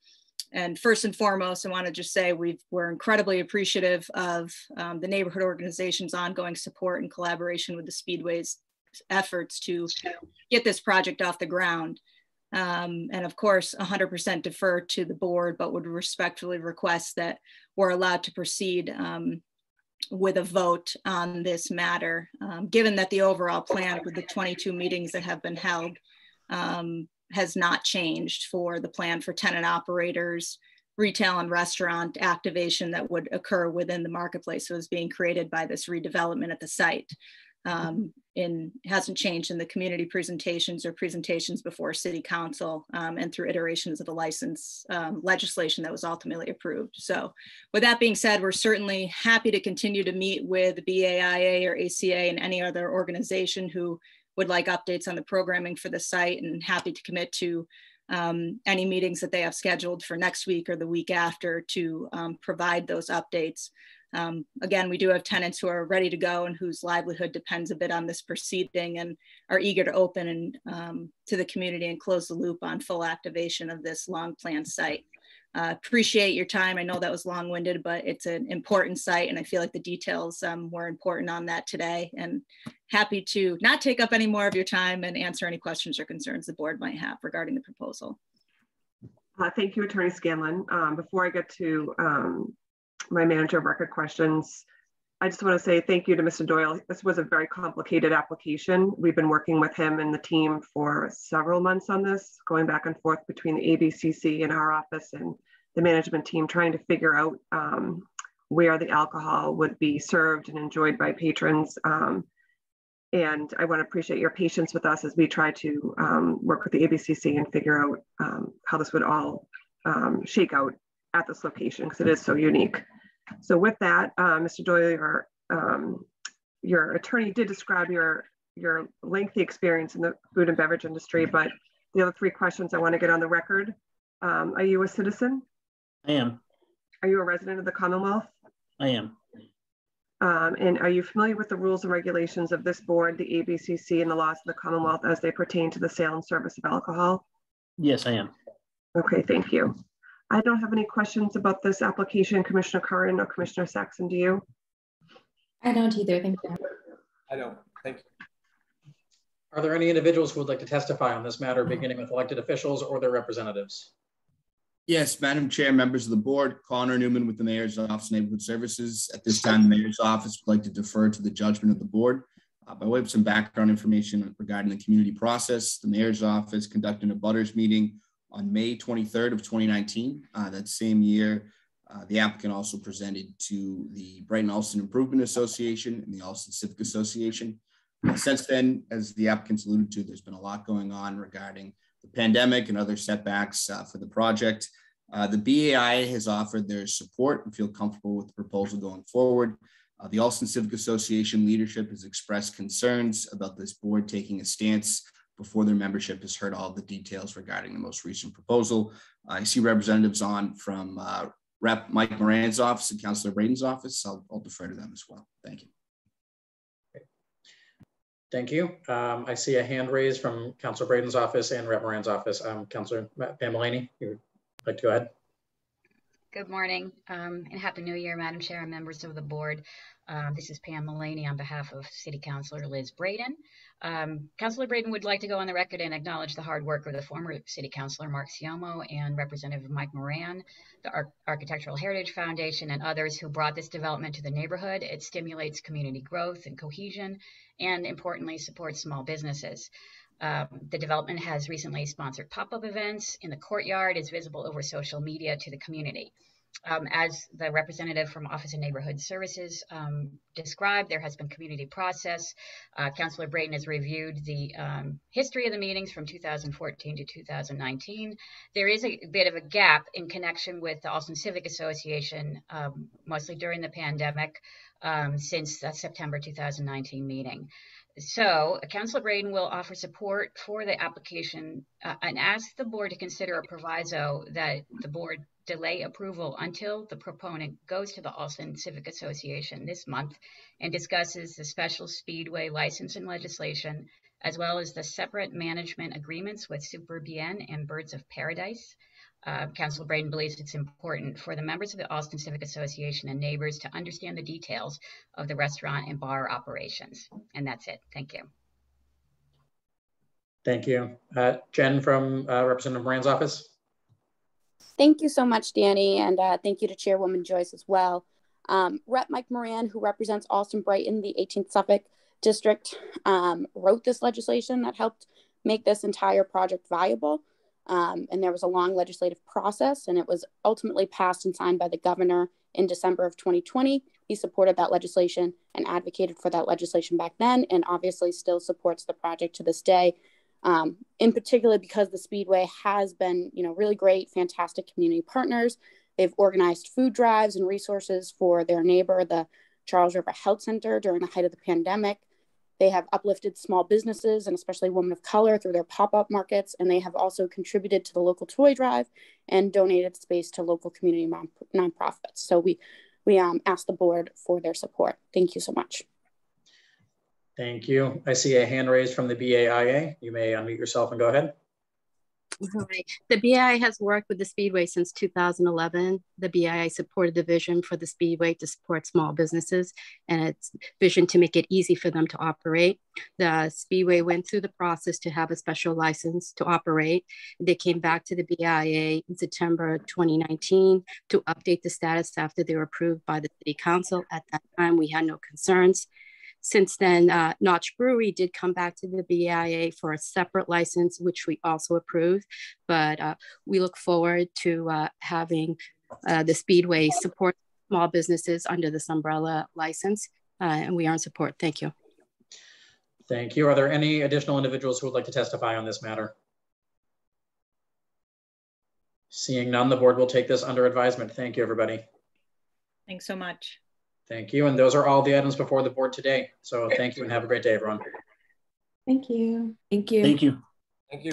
and first and foremost, I want to just say we are incredibly appreciative of um, the neighborhood organization's ongoing support and collaboration with the Speedway's efforts to get this project off the ground. Um, and of course, 100% defer to the board, but would respectfully request that we're allowed to proceed um, with a vote on this matter, um, given that the overall plan with the 22 meetings that have been held um, has not changed for the plan for tenant operators, retail and restaurant activation that would occur within the marketplace that was being created by this redevelopment at the site um, in hasn't changed in the community presentations or presentations before city council um, and through iterations of the license um, legislation that was ultimately approved. So with that being said, we're certainly happy to continue to meet with BAIA or ACA and any other organization who would like updates on the programming for the site and happy to commit to um, any meetings that they have scheduled for next week or the week after to um, provide those updates. Um, again, we do have tenants who are ready to go and whose livelihood depends a bit on this proceeding and are eager to open and um, to the community and close the loop on full activation of this long planned site. Uh, appreciate your time. I know that was long winded, but it's an important site and I feel like the details um, were important on that today and happy to not take up any more of your time and answer any questions or concerns the board might have regarding the proposal. Uh, thank you, Attorney Scanlon. Um, before I get to um, my manager of record questions. I just want to say thank you to Mr. Doyle. This was a very complicated application. We've been working with him and the team for several months on this, going back and forth between the ABCC and our office and the management team, trying to figure out um, where the alcohol would be served and enjoyed by patrons. Um, and I want to appreciate your patience with us as we try to um, work with the ABCC and figure out um, how this would all um, shake out at this location because it is so unique. So with that, uh, Mr. Doyle, your, um, your attorney did describe your, your lengthy experience in the food and beverage industry, but the other three questions I want to get on the record. Um, are you a citizen? I am. Are you a resident of the Commonwealth? I am. Um, and are you familiar with the rules and regulations of this board, the ABCC, and the laws of the Commonwealth as they pertain to the sale and service of alcohol? Yes, I am. Okay, thank you. I don't have any questions about this application, Commissioner Curran or Commissioner Saxon, do you? I don't either, thank you. I don't, thank you. Are there any individuals who would like to testify on this matter, beginning with elected officials or their representatives? Yes, Madam Chair, members of the board, Connor Newman with the Mayor's Office of Neighborhood Services. At this time, the Mayor's Office would like to defer to the judgment of the board. Uh, by way of some background information regarding the community process, the Mayor's Office conducted abutters meeting on May 23rd of 2019. Uh, that same year, uh, the applicant also presented to the Brighton Allston Improvement Association and the Allston Civic Association. Uh, since then, as the applicants alluded to, there's been a lot going on regarding the pandemic and other setbacks uh, for the project. Uh, the BAI has offered their support and feel comfortable with the proposal going forward. Uh, the Allston Civic Association leadership has expressed concerns about this board taking a stance before their membership has heard all the details regarding the most recent proposal. I see representatives on from uh, Rep Mike Moran's office and Councillor Breadon's office. I'll, I'll defer to them as well. Thank you. Thank you. Um, I see a hand raised from Councillor Breadon's office and Rep Moran's office. Um, Councillor Pam Mullaney, you would like to go ahead? Good morning um, and Happy New Year, Madam Chair and members of the board. Uh, this is Pam Mullaney on behalf of City Councilor Liz Breadon. Um, Councilor Breadon would like to go on the record and acknowledge the hard work of the former City Councilor Mark Ciommo and Representative Mike Moran, the Ar Architectural Heritage Foundation, and others who brought this development to the neighborhood. It stimulates community growth and cohesion, and importantly, supports small businesses. Um, the development has recently sponsored pop-up events in the courtyard, is visible over social media to the community. Um, as the representative from Office of Neighborhood Services um, described, there has been community process. Uh, Councilor Brereton has reviewed the um, history of the meetings from 2014 to 2019. There is a bit of a gap in connection with the Allston Civic Association, um, mostly during the pandemic, um, since the September 2019 meeting. So Councilor Brereton will offer support for the application uh, and ask the board to consider a proviso that the board delay approval until the proponent goes to the Allston Civic Association this month and discusses the special speedway licensing legislation, as well as the separate management agreements with Super Bien and Birds of Paradise. Uh, Council Brereton believes it's important for the members of the Allston Civic Association and neighbors to understand the details of the restaurant and bar operations. And that's it. Thank you. Thank you. Uh, Jen from uh, Representative Moran's office. Thank you so much, Danny, and uh, thank you to Chairwoman Joyce as well. Um, Rep Mike Moran, who represents Allston Brighton, the 18th Suffolk District, um, wrote this legislation that helped make this entire project viable. Um, and there was a long legislative process, and it was ultimately passed and signed by the governor in December of 2020. He supported that legislation and advocated for that legislation back then, and obviously still supports the project to this day. Um, in particular, because the Speedway has been, you know, really great, fantastic community partners. They've organized food drives and resources for their neighbor, the Charles River Health Center, during the height of the pandemic. They have uplifted small businesses and especially women of color through their pop up markets, and they have also contributed to the local toy drive and donated space to local community non- nonprofits. So we we um, ask the board for their support. Thank you so much. Thank you. I see a hand raised from the BAIA. You may unmute yourself and go ahead. The BIA has worked with the Speedway since 2011. The BIA supported the vision for the Speedway to support small businesses and its vision to make it easy for them to operate. The Speedway went through the process to have a special license to operate. They came back to the BIA in September 2019 to update the status after they were approved by the City Council. At that time, we had no concerns. Since then, uh, Notch Brewery did come back to the BIA for a separate license, which we also approved. But uh, we look forward to uh, having uh, the Speedway support small businesses under this umbrella license, uh, and we are in support. Thank you. Thank you. Are there any additional individuals who would like to testify on this matter? Seeing none, the board will take this under advisement. Thank you, everybody. Thanks so much. Thank you. And those are all the items before the board today. So thank you and have a great day, everyone. Thank you. Thank you. Thank you. Thank you.